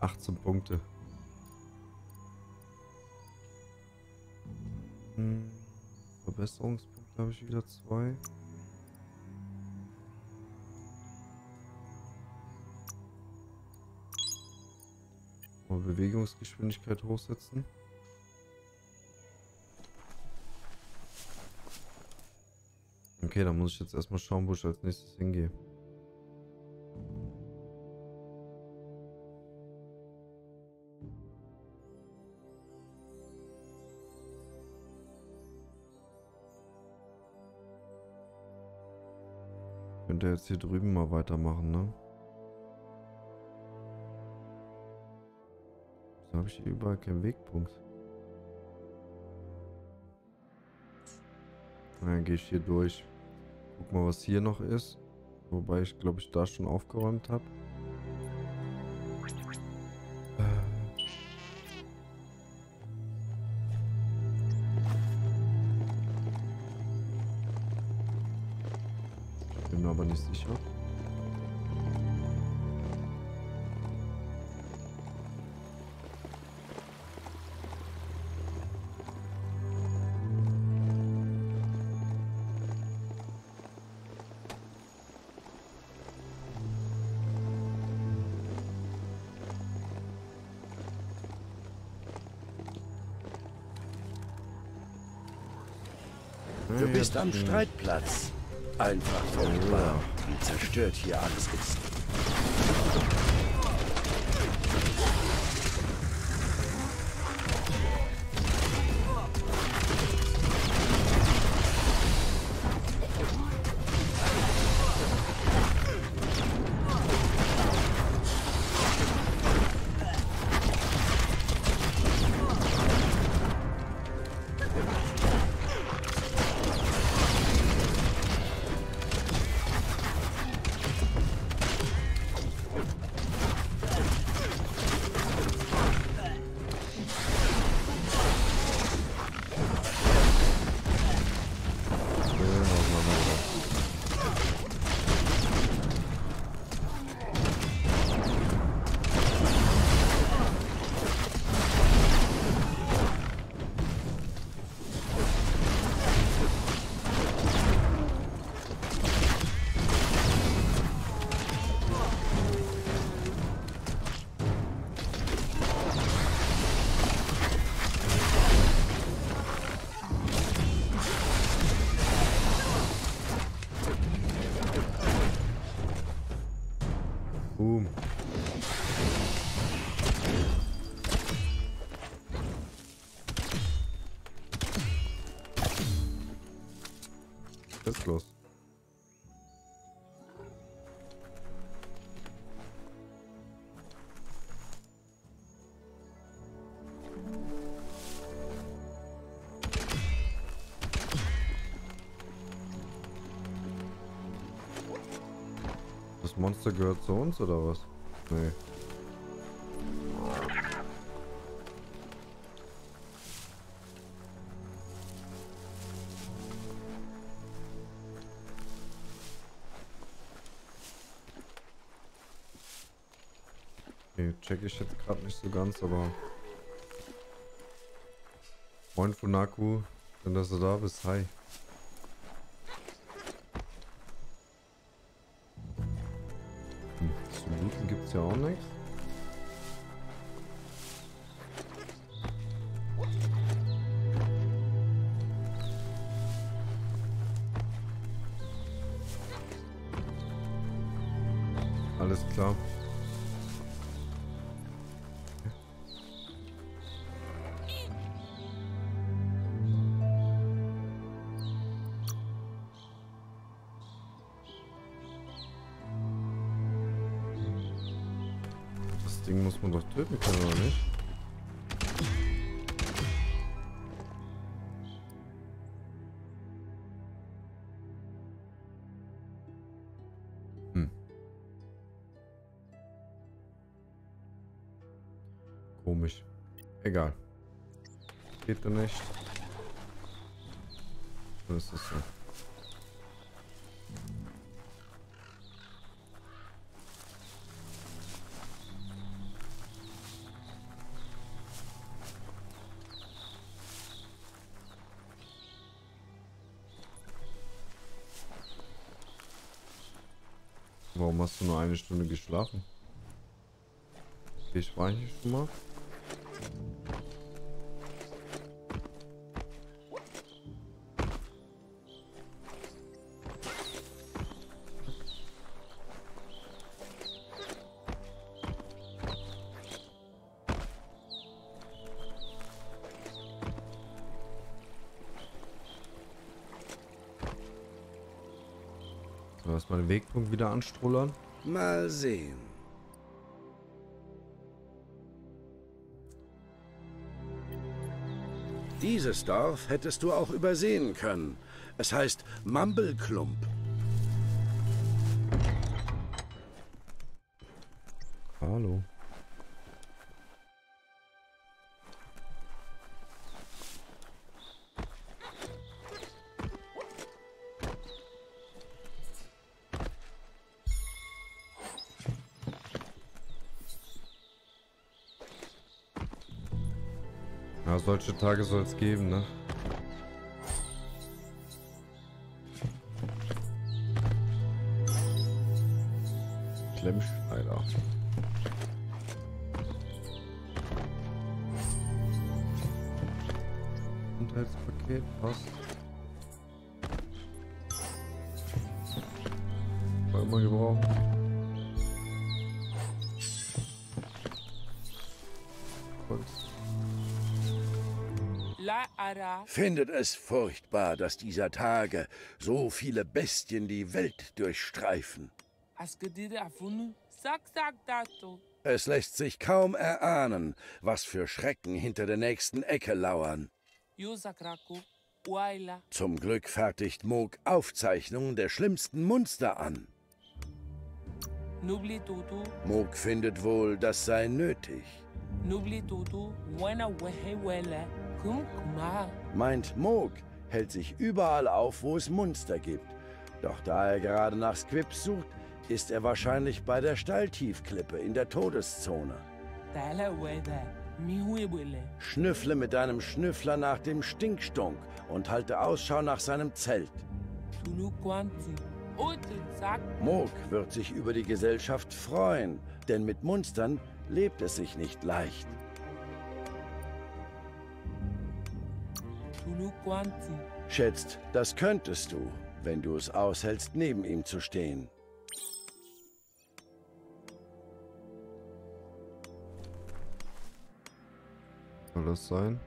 Speaker 1: 18 Punkte. Hm. Verbesserungspunkte habe ich wieder zwei. Mal Bewegungsgeschwindigkeit hochsetzen. Okay, dann muss ich jetzt erstmal schauen, wo ich als nächstes hingehe. Könnte jetzt hier drüben mal weitermachen, ne? Da habe ich überall keinen Wegpunkt. Dann gehe ich hier durch. Guck mal, was hier noch ist. Wobei ich glaube ich da schon aufgeräumt habe.
Speaker 2: Am Streitplatz. Einfach furchtbar, wie zerstört hier alles ist.
Speaker 1: Monster gehört zu uns oder was? Nee. Okay, check ich jetzt gerade nicht so ganz, aber... Moin Funaku, schön, dass du da bist. Hi. Till next Doch nicht. So ist so. Warum hast du nur eine Stunde geschlafen? Ich war hier schon mal. Anstrullern.
Speaker 2: Mal sehen. Dieses Dorf hättest du auch übersehen können. Es heißt Mumbleklump.
Speaker 1: Ja, solche Tage soll es geben, ne?
Speaker 2: Findet es furchtbar, dass dieser Tage so viele Bestien die Welt durchstreifen. Es lässt sich kaum erahnen, was für Schrecken hinter der nächsten Ecke lauern. Zum Glück fertigt Moog Aufzeichnungen der schlimmsten Monster an. Moog findet wohl, das sei nötig. Meint Moog hält sich überall auf, wo es Monster gibt. Doch da er gerade nach Squips sucht, ist er wahrscheinlich bei der Stalltiefklippe in der Todeszone. Schnüffle mit deinem Schnüffler nach dem Stinkstunk und halte Ausschau nach seinem Zelt. Moog wird sich über die Gesellschaft freuen, denn mit Monstern lebt es sich nicht leicht. Schätzt, das könntest du, wenn du es aushältst, neben ihm zu stehen.
Speaker 1: Soll das sein?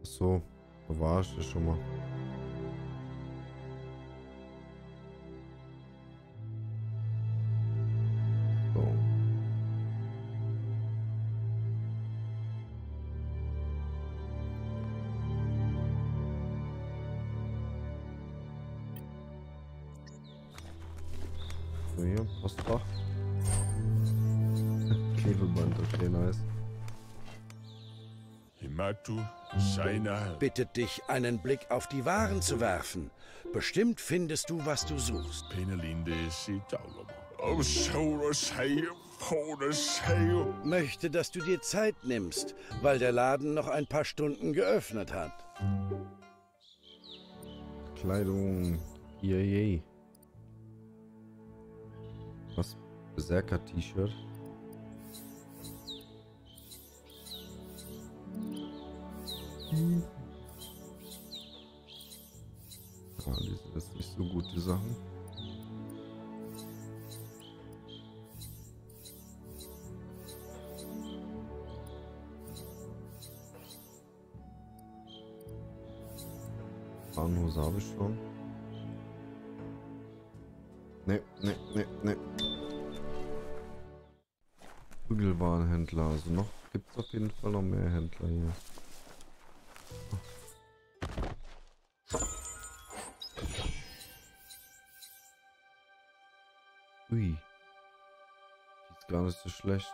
Speaker 1: Ach so, bewahrst du schon mal. Postfach. Klebeband, okay, nice.
Speaker 3: Himatu, Shaina,
Speaker 2: Bittet dich, einen Blick auf die Waren zu werfen. Bestimmt findest du, was du suchst.
Speaker 3: Oh, Pona, Sayo.
Speaker 2: Möchte, dass du dir Zeit nimmst, weil der Laden noch ein paar Stunden geöffnet hat.
Speaker 1: Kleidung. Yay. Was? Berserker-T-Shirt. Ah, die sind jetzt nicht so gut, die Sachen. Bahnhose habe ich schon. Ne, ne, ne, ne. Prügelwarenhändler. Also noch gibt es auf jeden Fall noch mehr Händler hier. Ui. Ist gar nicht so schlecht.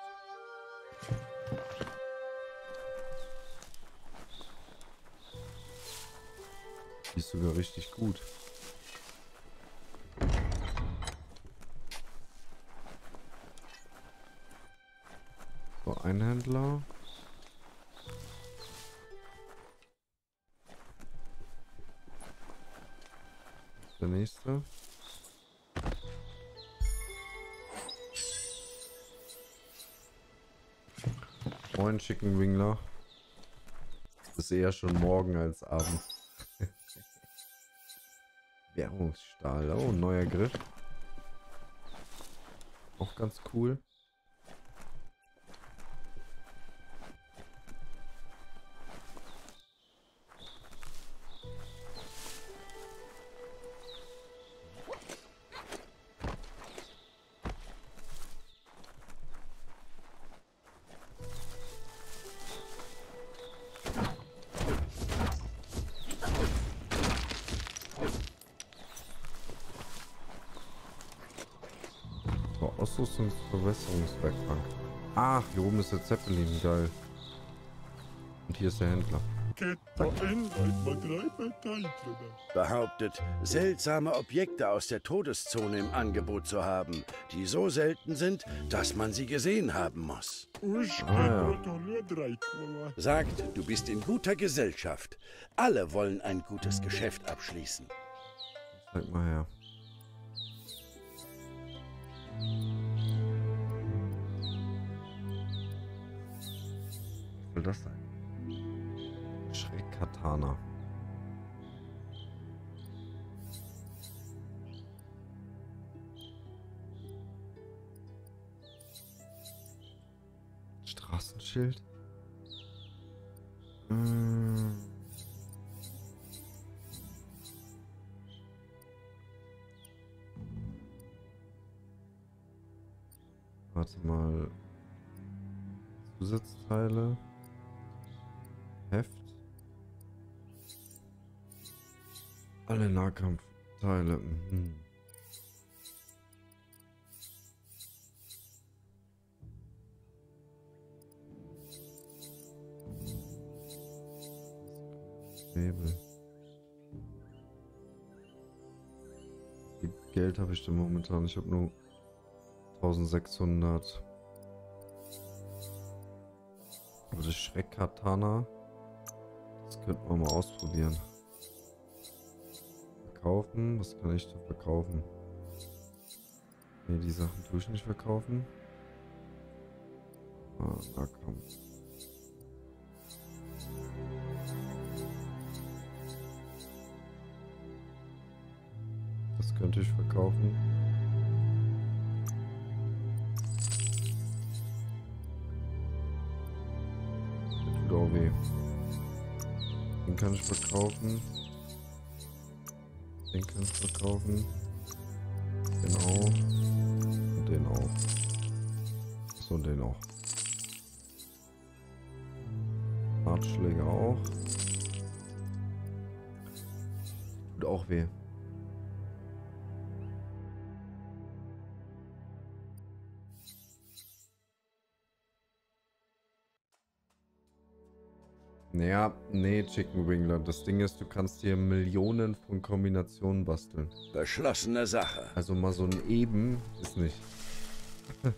Speaker 1: Ist sogar richtig gut. So, ein Händler. Der nächste. Moin, Chicken Wingler. Ist eher schon morgen als abends. Währungsstahl. Oh, neuer Griff. Auch ganz cool. Ausrüstungsverbesserungswerkbank. Ach, hier oben ist der Zeppelin, geil. Und hier ist der Händler.
Speaker 2: Behauptet, seltsame Objekte aus der Todeszone im Angebot zu haben, die so selten sind, dass man sie gesehen haben muss.
Speaker 1: Ah, ja.
Speaker 2: Sagt, du bist in guter Gesellschaft. Alle wollen ein gutes Geschäft abschließen.
Speaker 1: Zeig mal her. Soll das sein? Schreckkatana. Straßenschild? Mm. Warte mal. Zusatzteile. Alle Nahkampfteile. Mhm. Viel Geld habe ich denn momentan? Ich habe nur 1600. Aber das Schreckkatana, das könnten wir mal ausprobieren verkaufen. Was kann ich da verkaufen? Ne, die Sachen tue ich nicht verkaufen. Ah, na komm. Das könnte ich verkaufen. Das tut auch weh. Den kann ich verkaufen. Den kann ich verkaufen. Den auch. Und den auch. So, und den auch. Ratschläge auch. Tut auch weh. Naja, nee, Chicken Wingler. Das Ding ist, du kannst hier Millionen von Kombinationen basteln.
Speaker 2: Beschlossene Sache.
Speaker 1: Also mal so ein Eben ist nicht.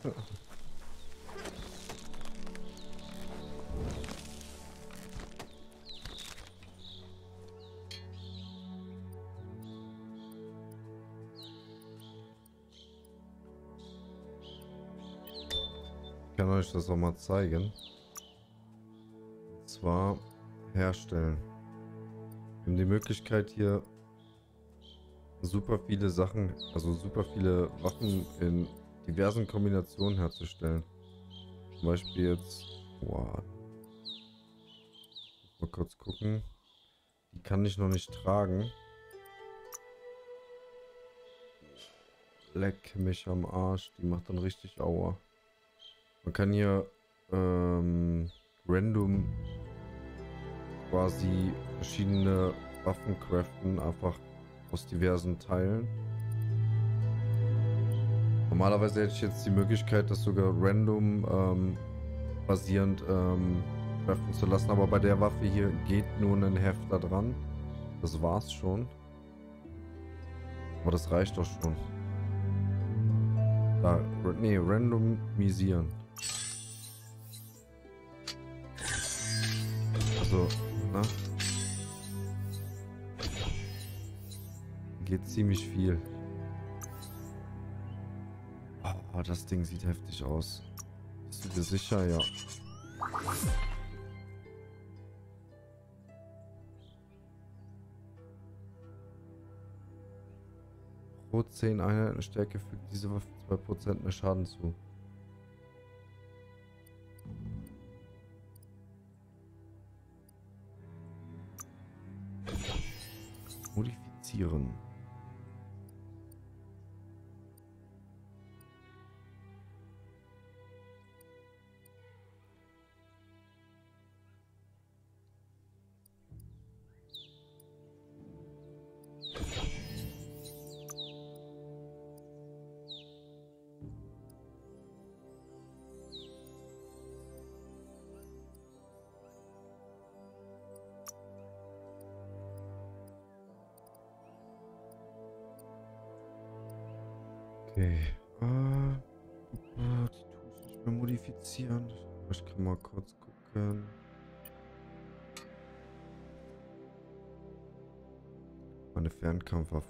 Speaker 1: Ich kann euch das auch mal zeigen. Und zwar herstellen. Wir haben die Möglichkeit hier super viele Sachen, also super viele Waffen in diversen Kombinationen herzustellen. Zum Beispiel jetzt, boah, mal kurz gucken. Die kann ich noch nicht tragen. Leck mich am Arsch, die macht dann richtig Aua. Man kann hier ähm, random quasi verschiedene Waffen craften, einfach aus diversen Teilen. Normalerweise hätte ich jetzt die Möglichkeit, das sogar random ähm, basierend ähm, craften zu lassen, aber bei der Waffe hier geht nur ein Hefter dran. Das war's schon. Aber das reicht doch schon. Da, nee, randomisieren. Also, Geht ziemlich viel. Oh, das Ding sieht heftig aus. Bist du dir sicher? Ja. Pro 10 Einheiten Stärke fügt diese Waffe 2% mehr Schaden zu. Modifizieren. Meine Fernkampfwaffen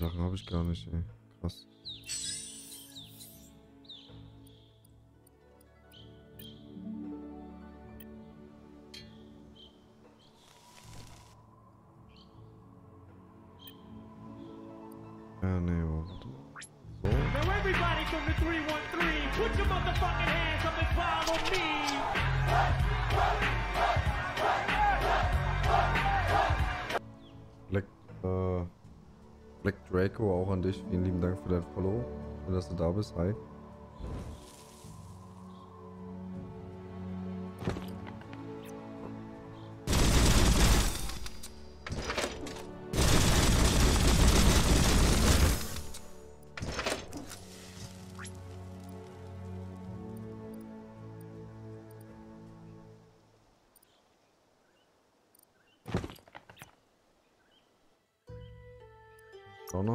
Speaker 1: Sachen habe ich gar nicht, ey. Krass. für Follow. Schön, dass du da bist. Hi.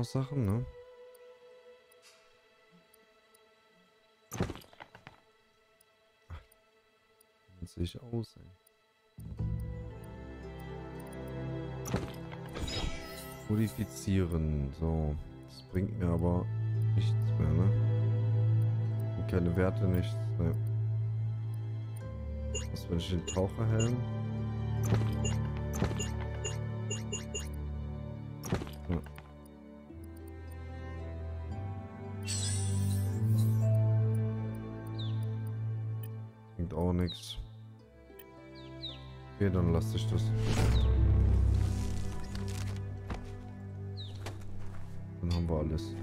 Speaker 1: Sachen, ne? Wie sehe ich aus, ey? Modifizieren. So. Das bringt mir aber nichts mehr, ne? Und keine Werte, nichts. Ne. Was, wenn ich den Taucherhelm? Okay, dann lasse ich das. Dann haben wir alles.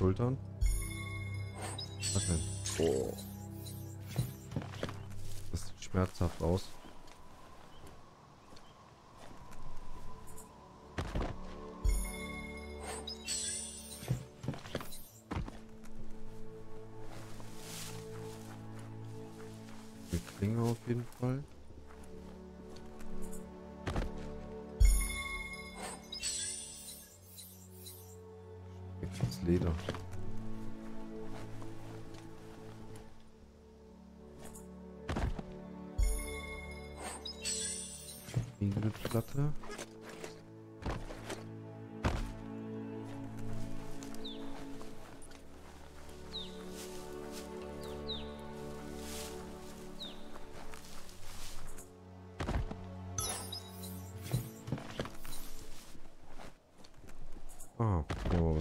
Speaker 1: Wieder was Schultern. Okay. Oh. Das sieht schmerzhaft aus. Das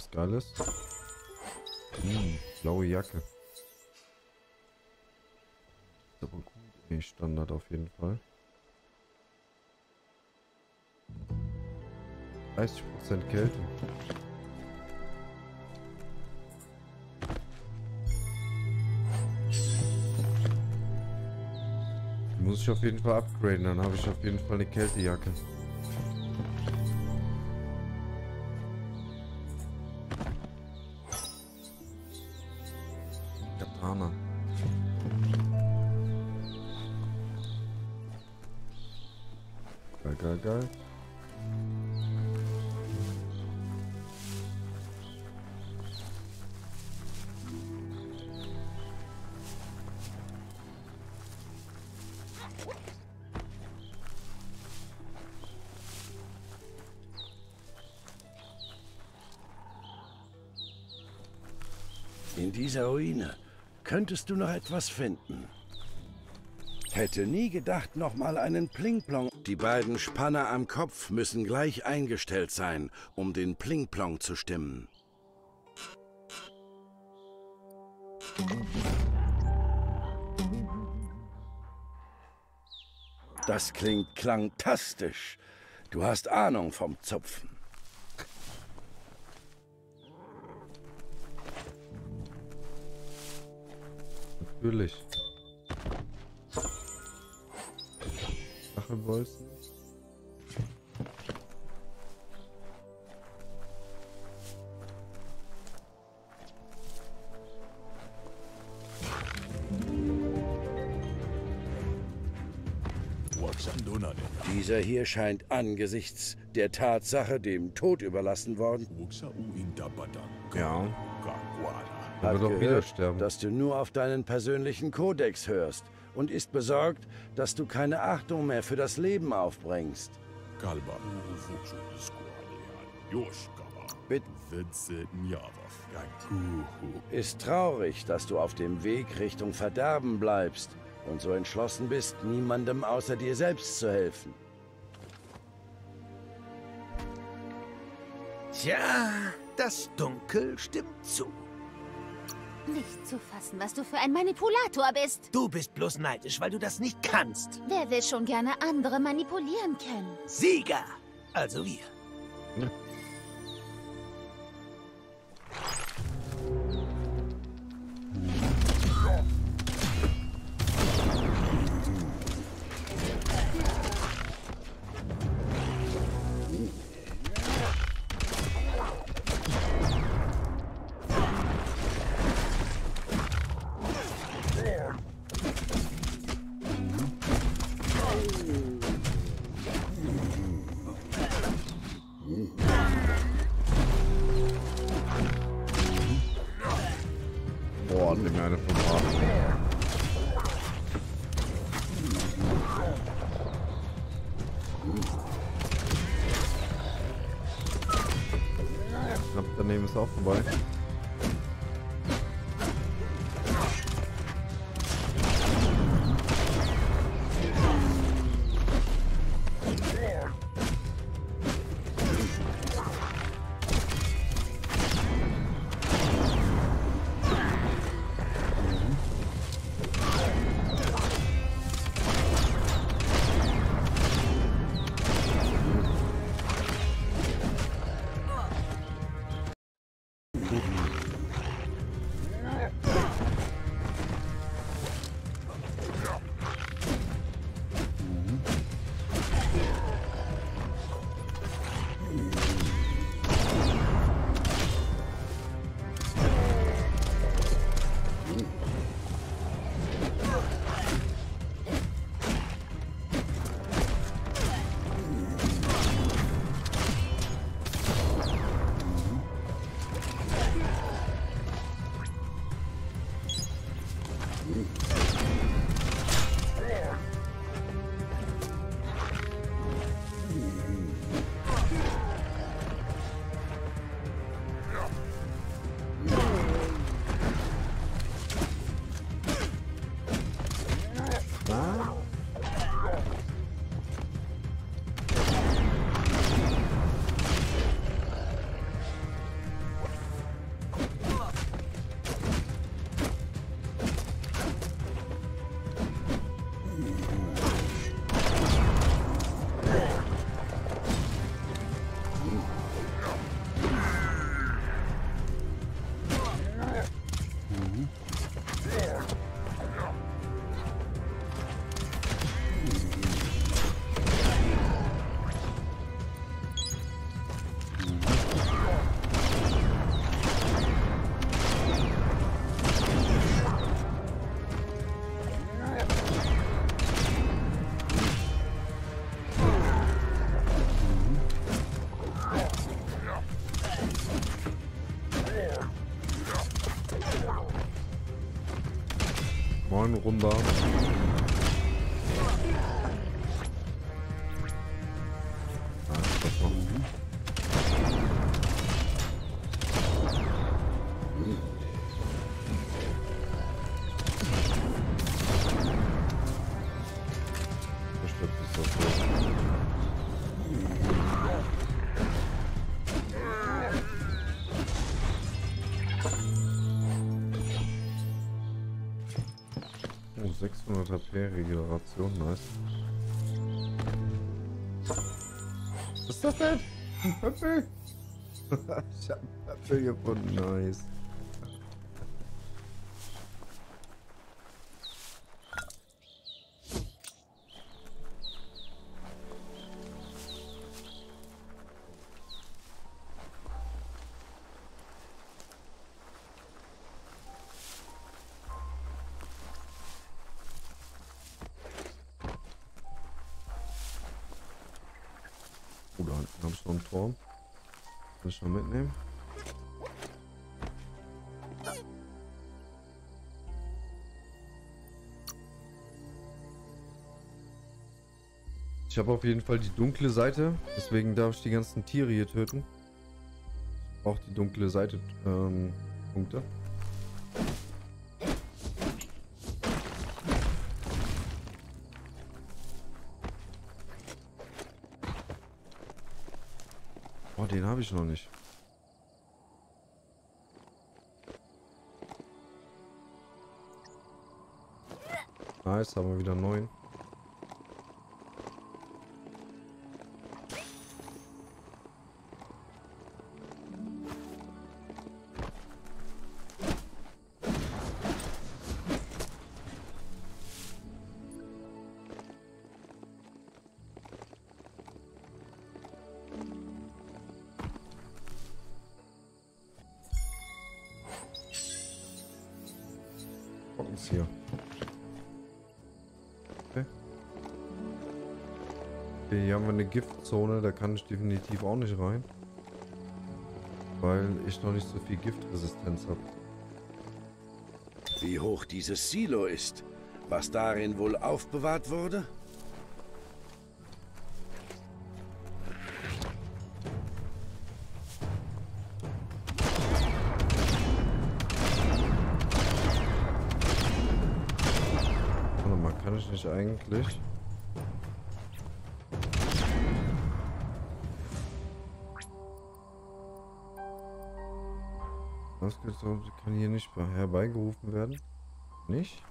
Speaker 1: was Geiles. Hm, blaue Jacke. Ist aber gut. Nee, Standard auf jeden Fall. 30% Kälte. Muss ich auf jeden Fall upgraden, dann habe ich auf jeden Fall eine Kältejacke. Katana. Geil, geil, geil.
Speaker 2: In dieser Ruine könntest du noch etwas finden. Hätte nie gedacht, noch mal einen Plingplong. Die beiden Spanner am Kopf müssen gleich eingestellt sein, um den Plingplong zu stimmen. Das klingt klangtastisch. Du hast Ahnung vom Zupfen.
Speaker 1: Natürlich. Stachelbolzen.
Speaker 2: Dieser hier scheint angesichts der Tatsache dem Tod überlassen worden.
Speaker 1: Ja. Er wird auch wieder sterben.
Speaker 2: dass du nur auf deinen persönlichen Kodex hörst und ist besorgt, dass du keine Achtung mehr für das Leben aufbringst. Bitte. Ist traurig, dass du auf dem Weg Richtung Verderben bleibst und so entschlossen bist, niemandem außer dir selbst zu helfen.
Speaker 4: Tja, das Dunkel stimmt zu.
Speaker 5: Nicht zu fassen, was du für ein Manipulator bist.
Speaker 4: Du bist bloß neidisch, weil du das nicht kannst.
Speaker 5: Wer will schon gerne andere manipulieren können?
Speaker 4: Sieger! Also wir.
Speaker 1: Moin, Runder. Ein Pöppel? ich hab einen Pöppel da hinten habe ich noch einen Turm. Kann ich noch mitnehmen? Ich habe auf jeden Fall die dunkle Seite, deswegen darf ich die ganzen Tiere hier töten. Brauche die dunkle Seite ähm, Punkte. Ich noch nicht. Nice, haben wir wieder neun. Gucken hier. Okay. Hier haben wir eine Giftzone, da kann ich definitiv auch nicht rein. Weil ich noch nicht so viel Giftresistenz habe.
Speaker 2: Wie hoch dieses Silo ist, was darin wohl aufbewahrt wurde?
Speaker 1: Ich nicht eigentlich... Was kann hier nicht herbeigerufen werden? Nicht?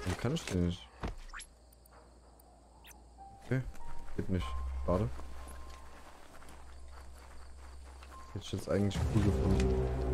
Speaker 1: Warum kann ich den nicht? Okay, geht nicht. Schade. Hätte ich jetzt eigentlich cool gefunden.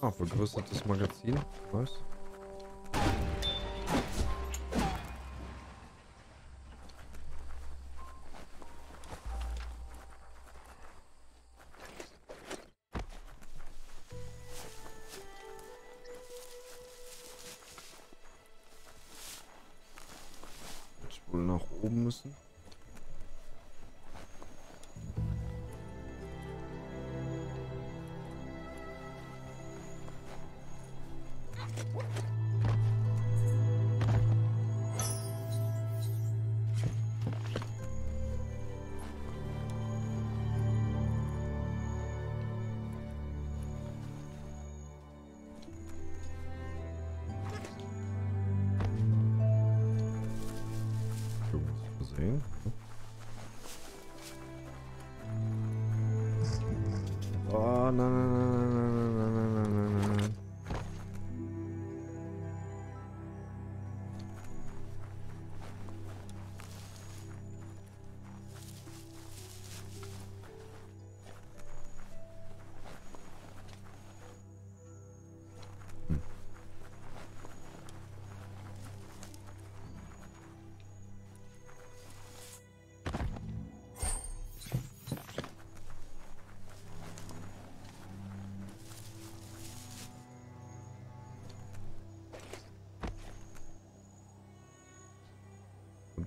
Speaker 1: Ah, vergrößertes Magazin. Was? something.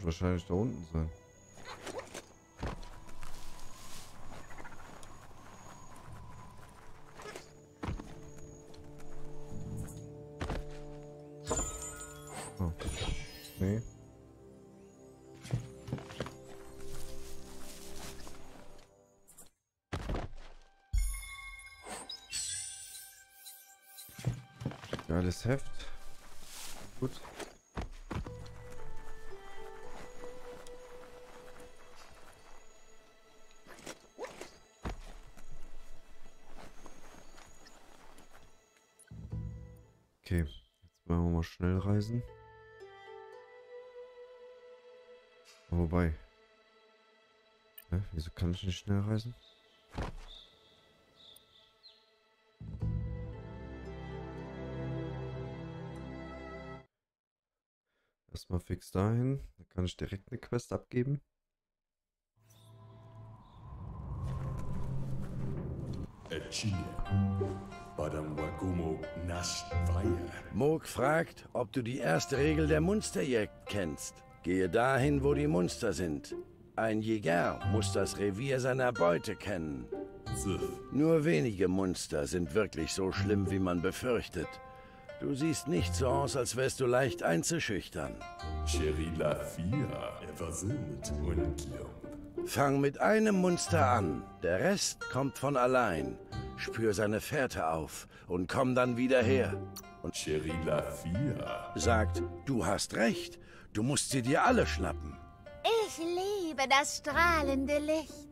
Speaker 1: Wird wahrscheinlich da unten sein. Nee. Geiles Heft. Gut. Schnell reisen. Wobei. Hä? Wieso kann ich nicht schnell reisen? Erstmal fix dahin. Dann kann ich direkt eine Quest abgeben.
Speaker 3: Echine. Padam Wagumo Nash.
Speaker 2: Moog fragt, ob du die erste Regel der Munsterjagd kennst. Gehe dahin, wo die Munster sind. Ein Jäger muss das Revier seiner Beute kennen. Nur wenige Munster sind wirklich so schlimm, wie man befürchtet. Du siehst nicht so aus, als wärst du leicht einzuschüchtern.
Speaker 3: Cherila Fia. Eversind. Und Lump.
Speaker 2: Fang mit einem Munster an, der Rest kommt von allein. Spür seine Fährte auf und komm dann wieder her. Und
Speaker 3: Cherila Fia.
Speaker 2: sagt, du hast recht, du musst sie dir alle schnappen.
Speaker 5: Ich liebe das strahlende Licht.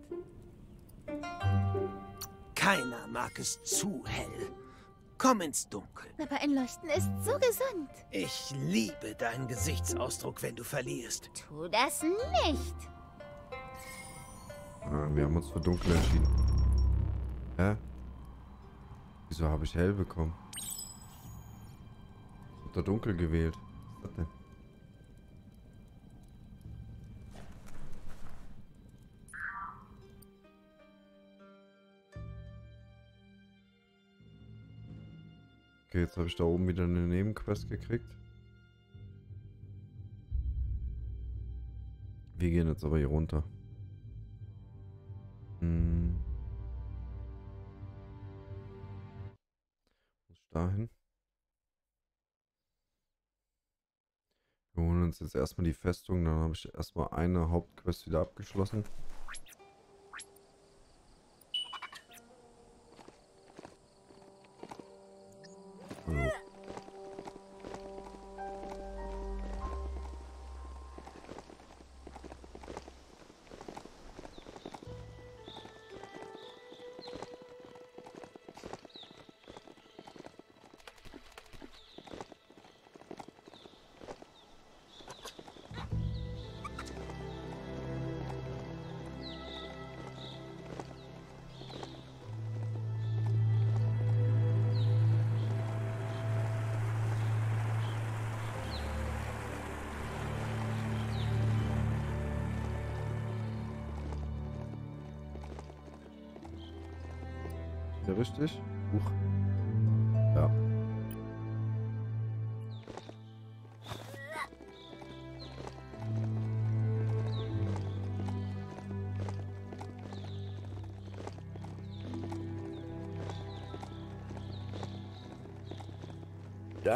Speaker 4: Keiner mag es zu hell. Komm ins Dunkel.
Speaker 5: Aber ein Leuchten ist so gesund.
Speaker 4: Ich liebe deinen Gesichtsausdruck, wenn du verlierst.
Speaker 5: Tu das nicht.
Speaker 1: Ah, wir haben uns für dunkel entschieden. Hä? Wieso habe ich hell bekommen? Da dunkel gewählt. Was denn? Okay, jetzt habe ich da oben wieder eine Nebenquest gekriegt. Wir gehen jetzt aber hier runter. Hm. Muss ich dahin? Wir holen uns jetzt erstmal die Festung, dann habe ich erstmal eine Hauptquest wieder abgeschlossen.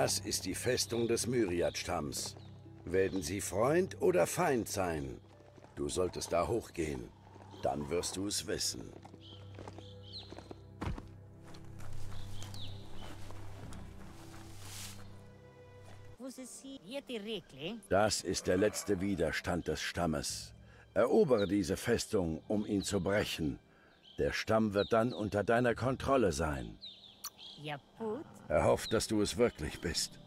Speaker 2: Das ist die Festung des Myriad-Stamms. Werden sie Freund oder Feind sein? Du solltest da hochgehen. Dann wirst du es wissen. Das ist der letzte Widerstand des Stammes. Erobere diese Festung, um ihn zu brechen. Der Stamm wird dann unter deiner Kontrolle sein. Er hofft, dass du es wirklich bist.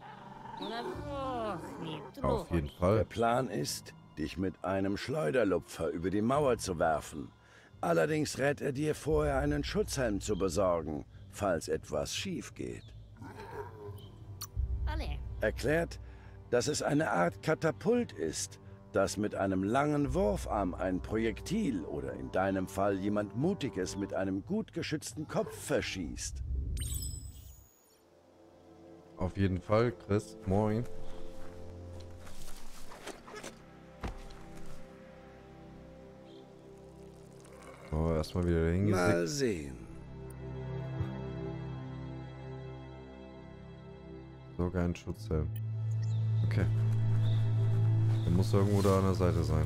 Speaker 1: Auf jeden
Speaker 2: Der
Speaker 1: Fall.
Speaker 2: Plan ist, dich mit einem Schleuderlupfer über die Mauer zu werfen. Allerdings rät er dir vorher, einen Schutzhelm zu besorgen, falls etwas schief geht. Erklärt, dass es eine Art Katapult ist, das mit einem langen Wurfarm ein Projektil oder in deinem Fall jemand Mutiges mit einem gut geschützten Kopf verschießt.
Speaker 1: Auf jeden Fall, Chris. Moin. So, erstmal wieder hingesetzt.
Speaker 2: Mal sehen.
Speaker 1: Sogar ein Schutzhelm. Okay. Der muss irgendwo da an der Seite sein.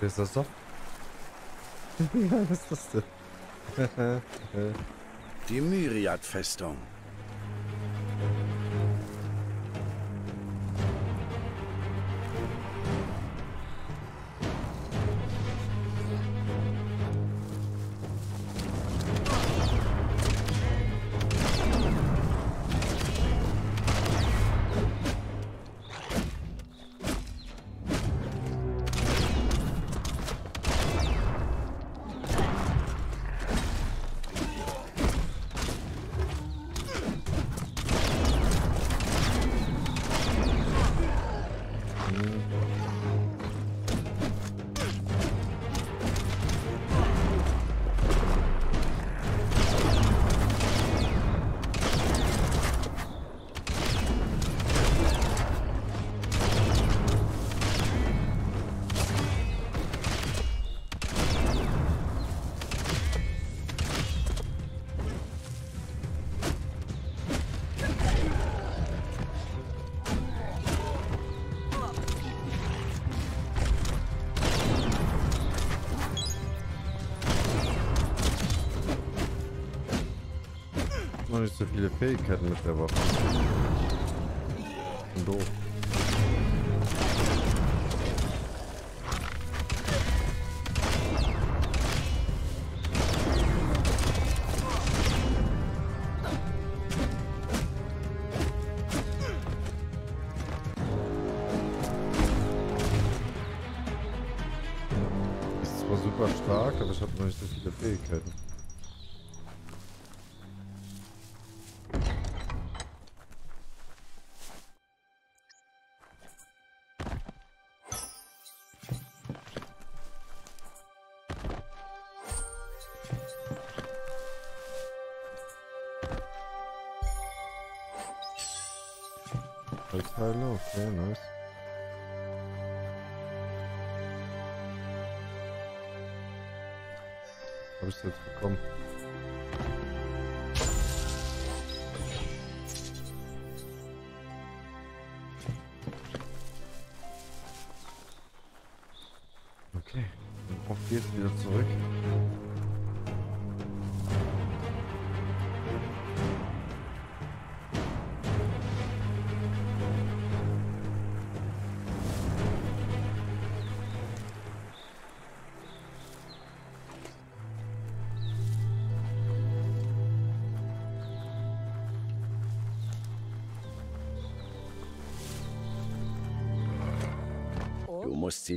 Speaker 1: Ist ersoffen? ja, was ist das denn?
Speaker 2: Die Myriad-Festung.
Speaker 1: Nicht Okay, dann auf geht's wieder zurück.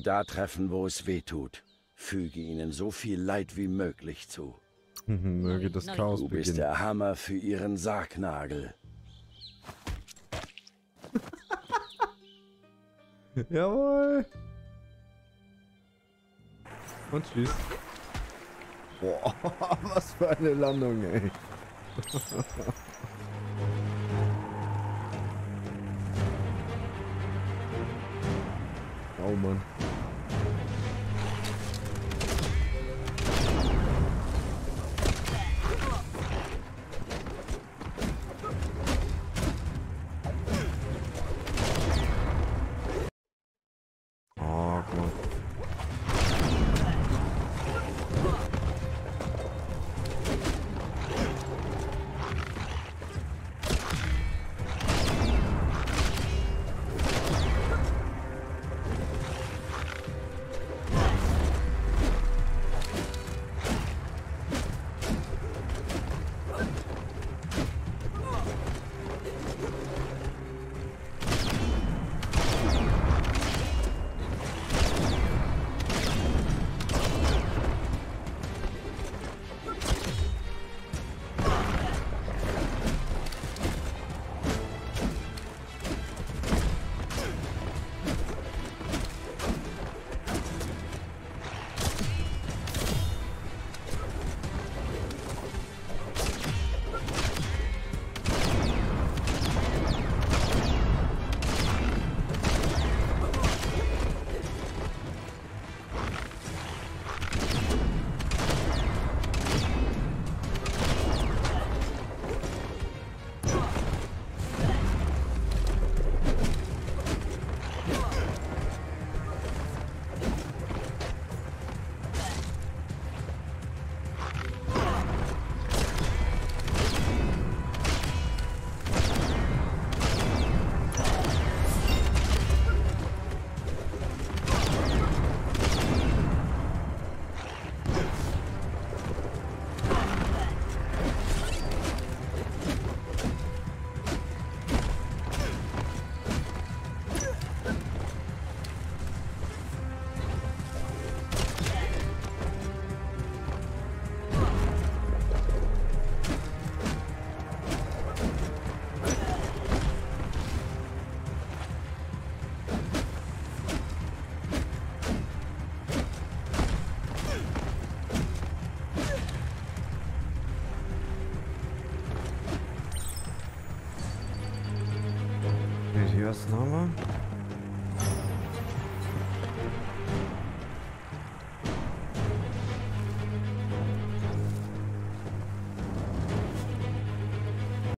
Speaker 2: Da treffen, wo es weh tut. Füge ihnen so viel Leid wie möglich zu.
Speaker 1: Möge das Chaos
Speaker 2: Du bist
Speaker 1: beginnen.
Speaker 2: der Hammer für ihren Sargnagel.
Speaker 1: Jawohl. Und tschüss. Boah, was für eine Landung, ey.